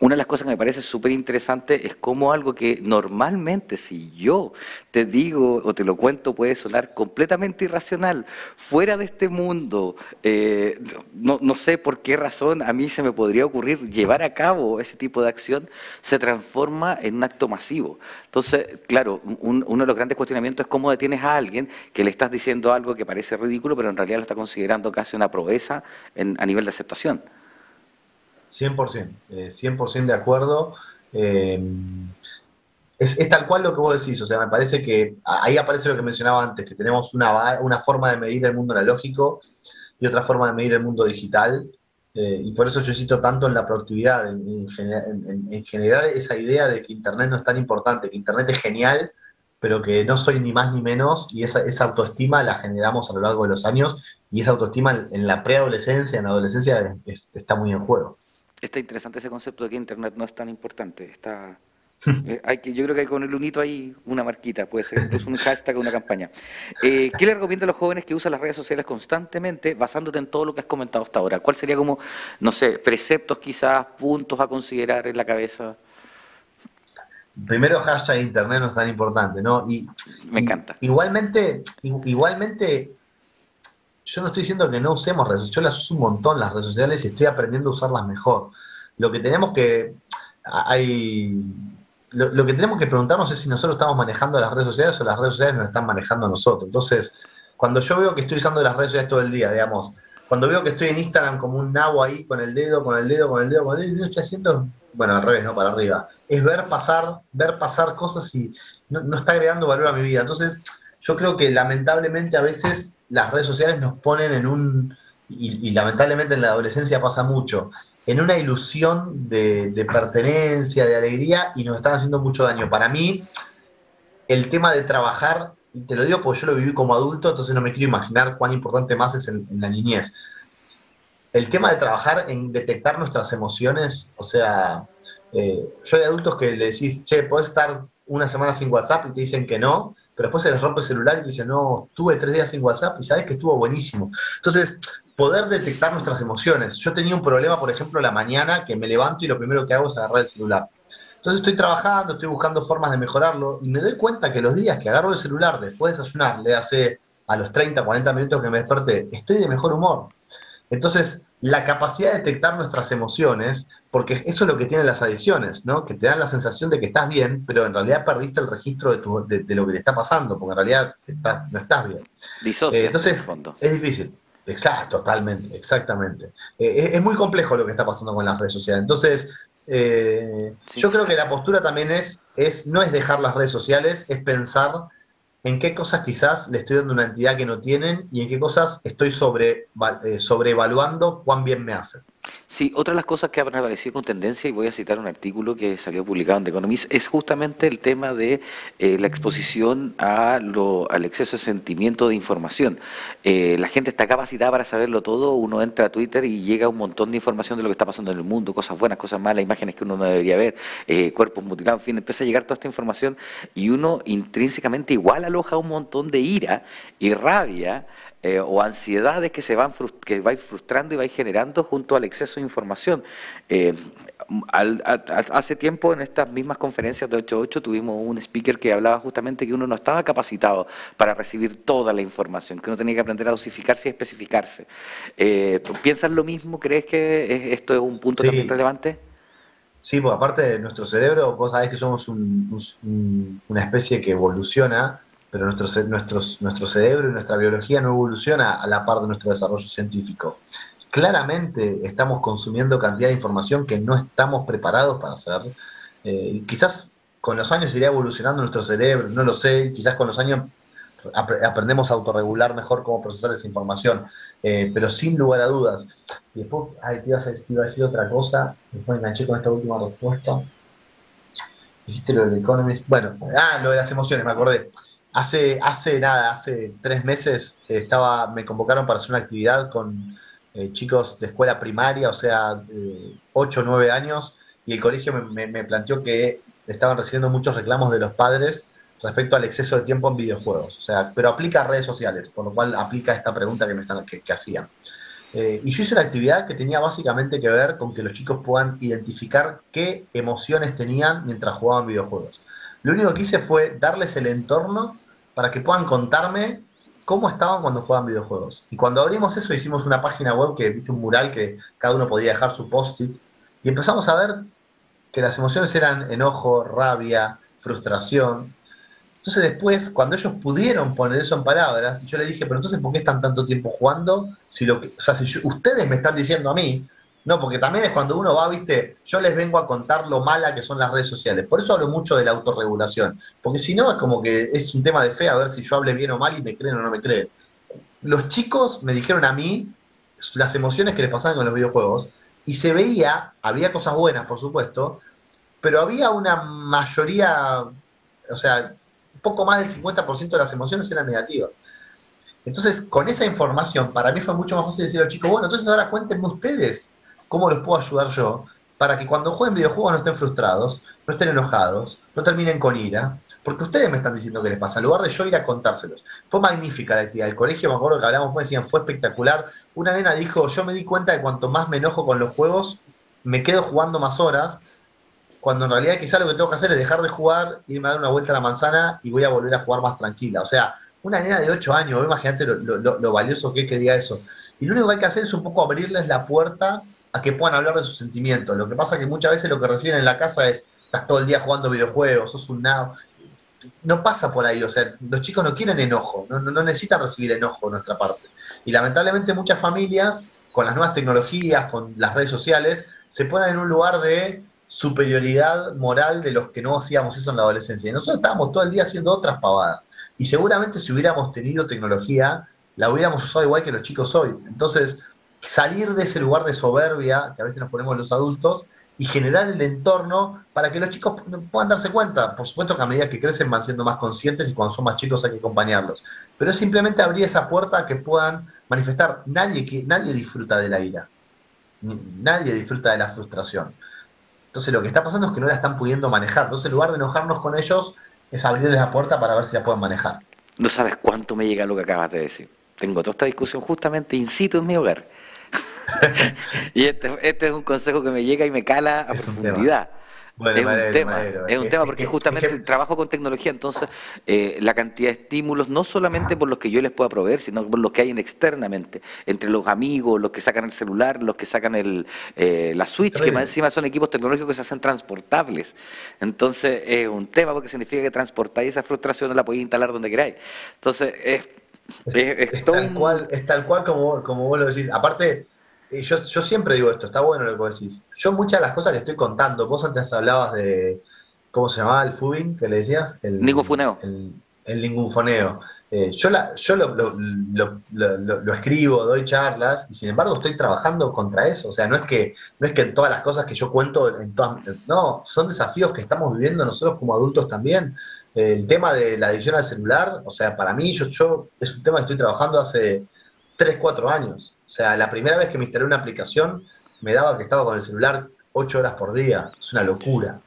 una de las cosas que me parece súper interesante es cómo algo que normalmente si yo te digo o te lo cuento puede sonar completamente irracional, fuera de este mundo, eh, no, sé por qué razón a mí se me podría ocurrir llevar a cabo ese tipo de acción, se transforma en un acto masivo. Entonces, claro, uno de los grandes cuestionamientos es cómo detienes a alguien que le estás diciendo algo que parece ridículo, pero en realidad lo está considerando casi una proeza a nivel de aceptación. 100%, 100% eh, de acuerdo. Eh, es, tal cual lo que vos decís, o sea, me parece que ahí aparece lo que mencionaba antes, que tenemos una, una forma de medir el mundo analógico y otra forma de medir el mundo digital, eh, y por eso yo insisto tanto en la productividad, en, generar esa idea de que Internet no es tan importante, que Internet es genial, pero que no soy ni más ni menos, y esa, esa autoestima la generamos a lo largo de los años, y esa autoestima en la preadolescencia, en la adolescencia, está muy en juego. Está interesante ese concepto de que Internet no es tan importante, está... *laughs* Eh, hay que, yo creo que hay con el unito ahí una marquita, puede ser incluso un hashtag o una campaña. Eh, ¿Qué le recomienda a los jóvenes que usan las redes sociales constantemente, basándote en todo lo que has comentado hasta ahora? ¿Cuál sería como, no sé, preceptos quizás, puntos a considerar en la cabeza? primero hashtag internet no es tan importante, ¿no? Y, Me encanta. igualmente, igualmente, yo no estoy diciendo que no usemos redes sociales, yo las uso un montón las redes sociales y estoy aprendiendo a usarlas mejor. Lo que tenemos que, hay, lo, que tenemos que preguntarnos es si nosotros estamos manejando las redes sociales o las redes sociales nos están manejando a nosotros. Entonces, cuando yo veo que estoy usando las redes sociales todo el día, digamos, cuando veo que estoy en Instagram como un nabo ahí con el dedo, con el dedo, con el dedo, con el dedo, y lo estoy haciendo bueno, al revés, no para arriba, es ver pasar, ver pasar cosas y no, está agregando valor a mi vida. Entonces, yo creo que lamentablemente a veces las redes sociales nos ponen en un, y, lamentablemente en la adolescencia pasa mucho, en una ilusión de, pertenencia, de alegría, y nos están haciendo mucho daño. Para mí, el tema de trabajar, y te lo digo porque yo lo viví como adulto, entonces no me quiero imaginar cuán importante más es en, la niñez el tema de trabajar en detectar nuestras emociones, o sea, eh, yo hay adultos que le decís, che, puedes estar una semana sin WhatsApp y te dicen que no, pero después se les rompe el celular y te dicen, no, tuve tres días sin WhatsApp y sabes que estuvo buenísimo. Entonces, poder detectar nuestras emociones. Yo tenía un problema, por ejemplo, la mañana que me levanto y lo primero que hago es agarrar el celular. Entonces estoy trabajando, estoy buscando formas de mejorarlo y me doy cuenta que los días que agarro el celular después de desayunar, le hace a los 30, 40 minutos que me desperté, estoy de mejor humor. Entonces, la capacidad de detectar nuestras emociones, porque eso es lo que tienen las adicciones, ¿no? Que te dan la sensación de que estás bien, pero en realidad perdiste el registro de, lo que te está pasando, porque en realidad no estás bien. Disocia, eh, entonces, es difícil. Exacto, totalmente, exactamente. Eh, es, muy complejo lo que está pasando con las redes sociales. Entonces, eh, yo creo que la postura también es, es, no es dejar las redes sociales, es pensar en qué cosas quizás le estoy dando una entidad que no tienen y en qué cosas estoy sobre, eh, sobrevaluando cuán bien me hace. Sí, otra de las cosas que ha aparecido con tendencia, y voy a citar un artículo que salió publicado en The Economist, es justamente el tema de eh, la exposición a al exceso de sentimiento de información. Eh, la gente está capacitada para saberlo todo, uno entra a Twitter y llega un montón de información de lo que está pasando en el mundo, cosas buenas, cosas malas, imágenes que uno no debería ver, eh, cuerpos mutilados, en fin, empieza a llegar toda esta información y uno intrínsecamente igual aloja un montón de ira y rabia o ansiedades que se van que vais frustrando y vais generando junto al exceso información. Eh, hace tiempo en estas mismas conferencias de 8.8 tuvimos un speaker que hablaba justamente que uno no estaba capacitado para recibir toda la información, que uno tenía que aprender a dosificarse y especificarse. Eh, ¿Piensas lo mismo? ¿Crees que esto es un punto también relevante? Sí, pues aparte de nuestro cerebro, vos sabés que somos una especie que evoluciona pero nuestro, nuestro cerebro y nuestra biología no evoluciona a la par de nuestro desarrollo científico. Claramente estamos consumiendo cantidad de información que no estamos preparados para hacer. Eh, quizás con los años irá evolucionando nuestro cerebro, no lo sé, quizás con los años aprendemos a autorregular mejor cómo procesar esa información, eh, pero sin lugar a dudas. Y después, ay, te, iba a decir otra cosa, después enganché con esta última respuesta. Dijiste lo del Economist. Bueno, ah, lo de las emociones, me acordé. Hace, hace nada, hace tres meses estaba, me convocaron para hacer una actividad con eh, chicos de escuela primaria, o sea, 8 o 9 años, y el colegio me, planteó que estaban recibiendo muchos reclamos de los padres respecto al exceso de tiempo en videojuegos. O sea, pero aplica a redes sociales, por lo cual aplica esta pregunta que me están, que, hacían. Eh, y yo hice una actividad que tenía básicamente que ver con que los chicos puedan identificar qué emociones tenían mientras jugaban videojuegos. Lo único que hice fue darles el entorno para que puedan contarme cómo estaban cuando jugaban videojuegos. Y cuando abrimos eso, hicimos una página web que viste un mural que cada uno podía dejar su post-it. Y empezamos a ver que las emociones eran enojo, rabia, frustración. Entonces después, cuando ellos pudieron poner eso en palabras, yo le dije, pero entonces, ¿por qué están tanto tiempo jugando? Si lo que, o sea, si ustedes me están diciendo a mí no, porque también es cuando uno va, viste, yo les vengo a contar lo mala que son las redes sociales. Por eso hablo mucho de la autorregulación. Porque si no, es como que es un tema de fe a ver si yo hable bien o mal y me creen o no me creen. Los chicos me dijeron a mí las emociones que les pasaban con los videojuegos y se veía, había cosas buenas, por supuesto, pero había una mayoría, o sea, poco más del 50% de las emociones eran negativas. Entonces, con esa información, para mí fue mucho más fácil decir a los chicos, bueno, entonces ahora cuéntenme ustedes cómo los puedo ayudar yo para que cuando jueguen videojuegos no estén frustrados, no estén enojados, no terminen con ira, porque ustedes me están diciendo qué les pasa, en lugar de yo ir a contárselos. Fue magnífica la actividad del colegio, me acuerdo que hablamos, me decían, fue espectacular. Una nena dijo, yo me di cuenta de cuanto más me enojo con los juegos, me quedo jugando más horas, cuando en realidad quizá lo que tengo que hacer es dejar de jugar, irme a dar una vuelta a la manzana y voy a volver a jugar más tranquila. O sea, una nena de 8 años, imagínate lo, valioso que es que diga eso. Y lo único que hay que hacer es un poco abrirles la puerta que puedan hablar de sus sentimientos. Lo que pasa es que muchas veces lo que reciben en la casa es, estás todo el día jugando videojuegos, sos un nao. No pasa por ahí, o sea, los chicos no quieren enojo, no, no necesitan recibir enojo de nuestra parte. Y lamentablemente muchas familias, con las nuevas tecnologías, con las redes sociales, se ponen en un lugar de superioridad moral de los que no hacíamos eso en la adolescencia. Y nosotros estábamos todo el día haciendo otras pavadas. Y seguramente si hubiéramos tenido tecnología, la hubiéramos usado igual que los chicos hoy. Entonces, salir de ese lugar de soberbia que a veces nos ponemos los adultos y generar el entorno para que los chicos puedan darse cuenta. Por supuesto que a medida que crecen van siendo más conscientes y cuando son más chicos hay que acompañarlos. Pero es simplemente abrir esa puerta que puedan manifestar. Nadie, que, nadie disfruta de la ira. Nadie disfruta de la frustración. Entonces lo que está pasando es que no la están pudiendo manejar. Entonces en lugar de enojarnos con ellos, es abrirles la puerta para ver si la pueden manejar. No sabes cuánto me llega lo que acabas de decir. Tengo toda esta discusión justamente in en mi hogar. *laughs* y este, este, es un consejo que me llega y me cala a profundidad es, un tema, es un tema porque justamente trabajo con tecnología, entonces eh, la cantidad de estímulos, no solamente por los que yo les pueda proveer, sino por los que hay externamente, entre los amigos, los que sacan el celular, los que sacan el, eh, la Switch, que más encima son equipos tecnológicos que se hacen transportables. Entonces es un tema porque significa que transportáis esa frustración, la podéis instalar donde queráis. Entonces es, es, tal, cual, es tal cual como, como vos lo decís. Aparte yo, yo siempre digo esto, está bueno lo que vos decís. Yo muchas de las cosas que estoy contando, vos antes hablabas de, ¿cómo se llamaba el fubing que le decías? El ningunfoneo. El, el ningunfoneo. Eh, yo la, yo lo, lo, lo, escribo, doy charlas, y sin embargo estoy trabajando contra eso. O sea, no es que, no es que todas las cosas que yo cuento, en todas, no, son desafíos que estamos viviendo nosotros como adultos también. el tema de la adicción al celular, o sea, para mí yo, yo es un tema que estoy trabajando hace 3, 4 años. O sea, la primera vez que me instalé una aplicación me daba que estaba con el celular ocho horas por día. Es una locura.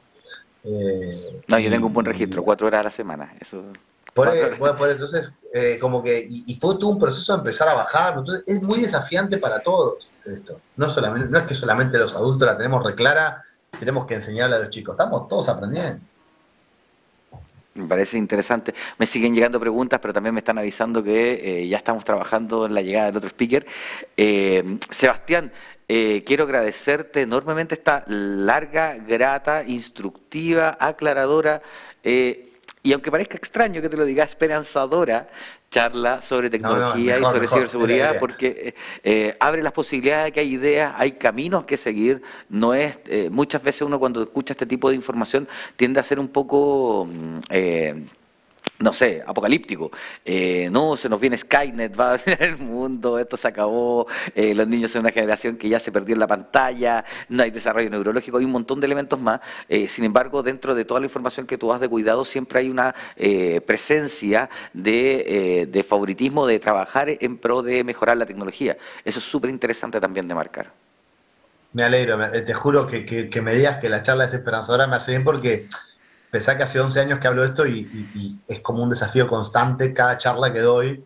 Eh, no, yo tengo un buen registro, cuatro horas a la semana. Eso. Por, entonces, eh, como que, y, fue todo un proceso de empezar a bajar. Entonces, es muy desafiante para todos esto. No, solamente, no es que solamente los adultos la tenemos reclara, tenemos que enseñarle a los chicos. Estamos todos aprendiendo. Me parece interesante. Me siguen llegando preguntas, pero también me están avisando que eh, ya estamos trabajando en la llegada del otro speaker. Eh, Sebastián, eh, quiero agradecerte enormemente esta larga, grata, instructiva, aclaradora y aunque parezca extraño que te lo diga, esperanzadora charla sobre tecnología y sobre ciberseguridad, porque eh, abre las posibilidades de que hay ideas, hay caminos que seguir. No es eh, muchas veces uno cuando escucha este tipo de información tiende a ser un poco mm, eh, no sé, apocalíptico. Eh, no, se nos viene Skynet, *laughs* va a venir el mundo, esto se acabó, eh, los niños son una generación que ya se perdió en la pantalla, no hay desarrollo neurológico, hay un montón de elementos más. Eh, sin embargo, dentro de toda la información que tú das de cuidado, siempre hay una presencia de, de, favoritismo, de trabajar en pro de mejorar la tecnología. Eso es súper interesante también de marcar. Me alegro, te juro que, que, que me digas que la charla es esperanzadora, me hace bien porque pensá que hace 11 años que hablo de esto y, es como un desafío constante cada charla que doy.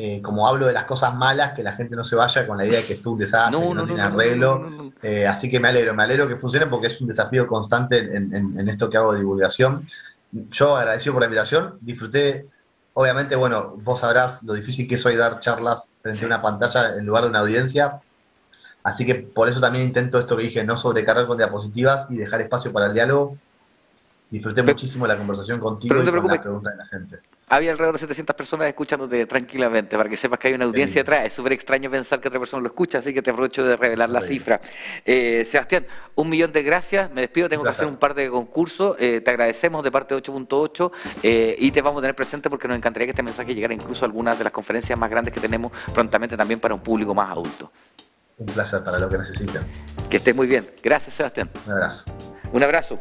Eh, como hablo de las cosas malas, que la gente no se vaya con la idea de que esto es un desastre, no, que no, tiene arreglo. Eh, así que me alegro, me alegro que funcione porque es un desafío constante en, esto que hago de divulgación. Yo agradecido por la invitación, disfruté, obviamente, bueno, vos sabrás lo difícil que es hoy dar charlas frente a una pantalla en lugar de una audiencia. Así que por eso también intento esto que dije, no sobrecargar con diapositivas y dejar espacio para el diálogo Disfruté muchísimo la conversación contigo y con las preguntas de la gente. Había alrededor de 700 personas escuchándote tranquilamente, para que sepas que hay una audiencia detrás. Es súper extraño pensar que otra persona lo escucha, así que te aprovecho de revelar la cifra. Eh, Sebastián, un millón de gracias. Me despido, tengo que hacer un par de concursos. Eh, te agradecemos de parte de 8.8 eh, y te vamos a tener presente porque nos encantaría que este mensaje llegara incluso a algunas de las conferencias más grandes que tenemos prontamente también para un público más adulto. Un placer para lo que necesiten. Que estés muy bien. Gracias, Sebastián. Un abrazo. Un abrazo.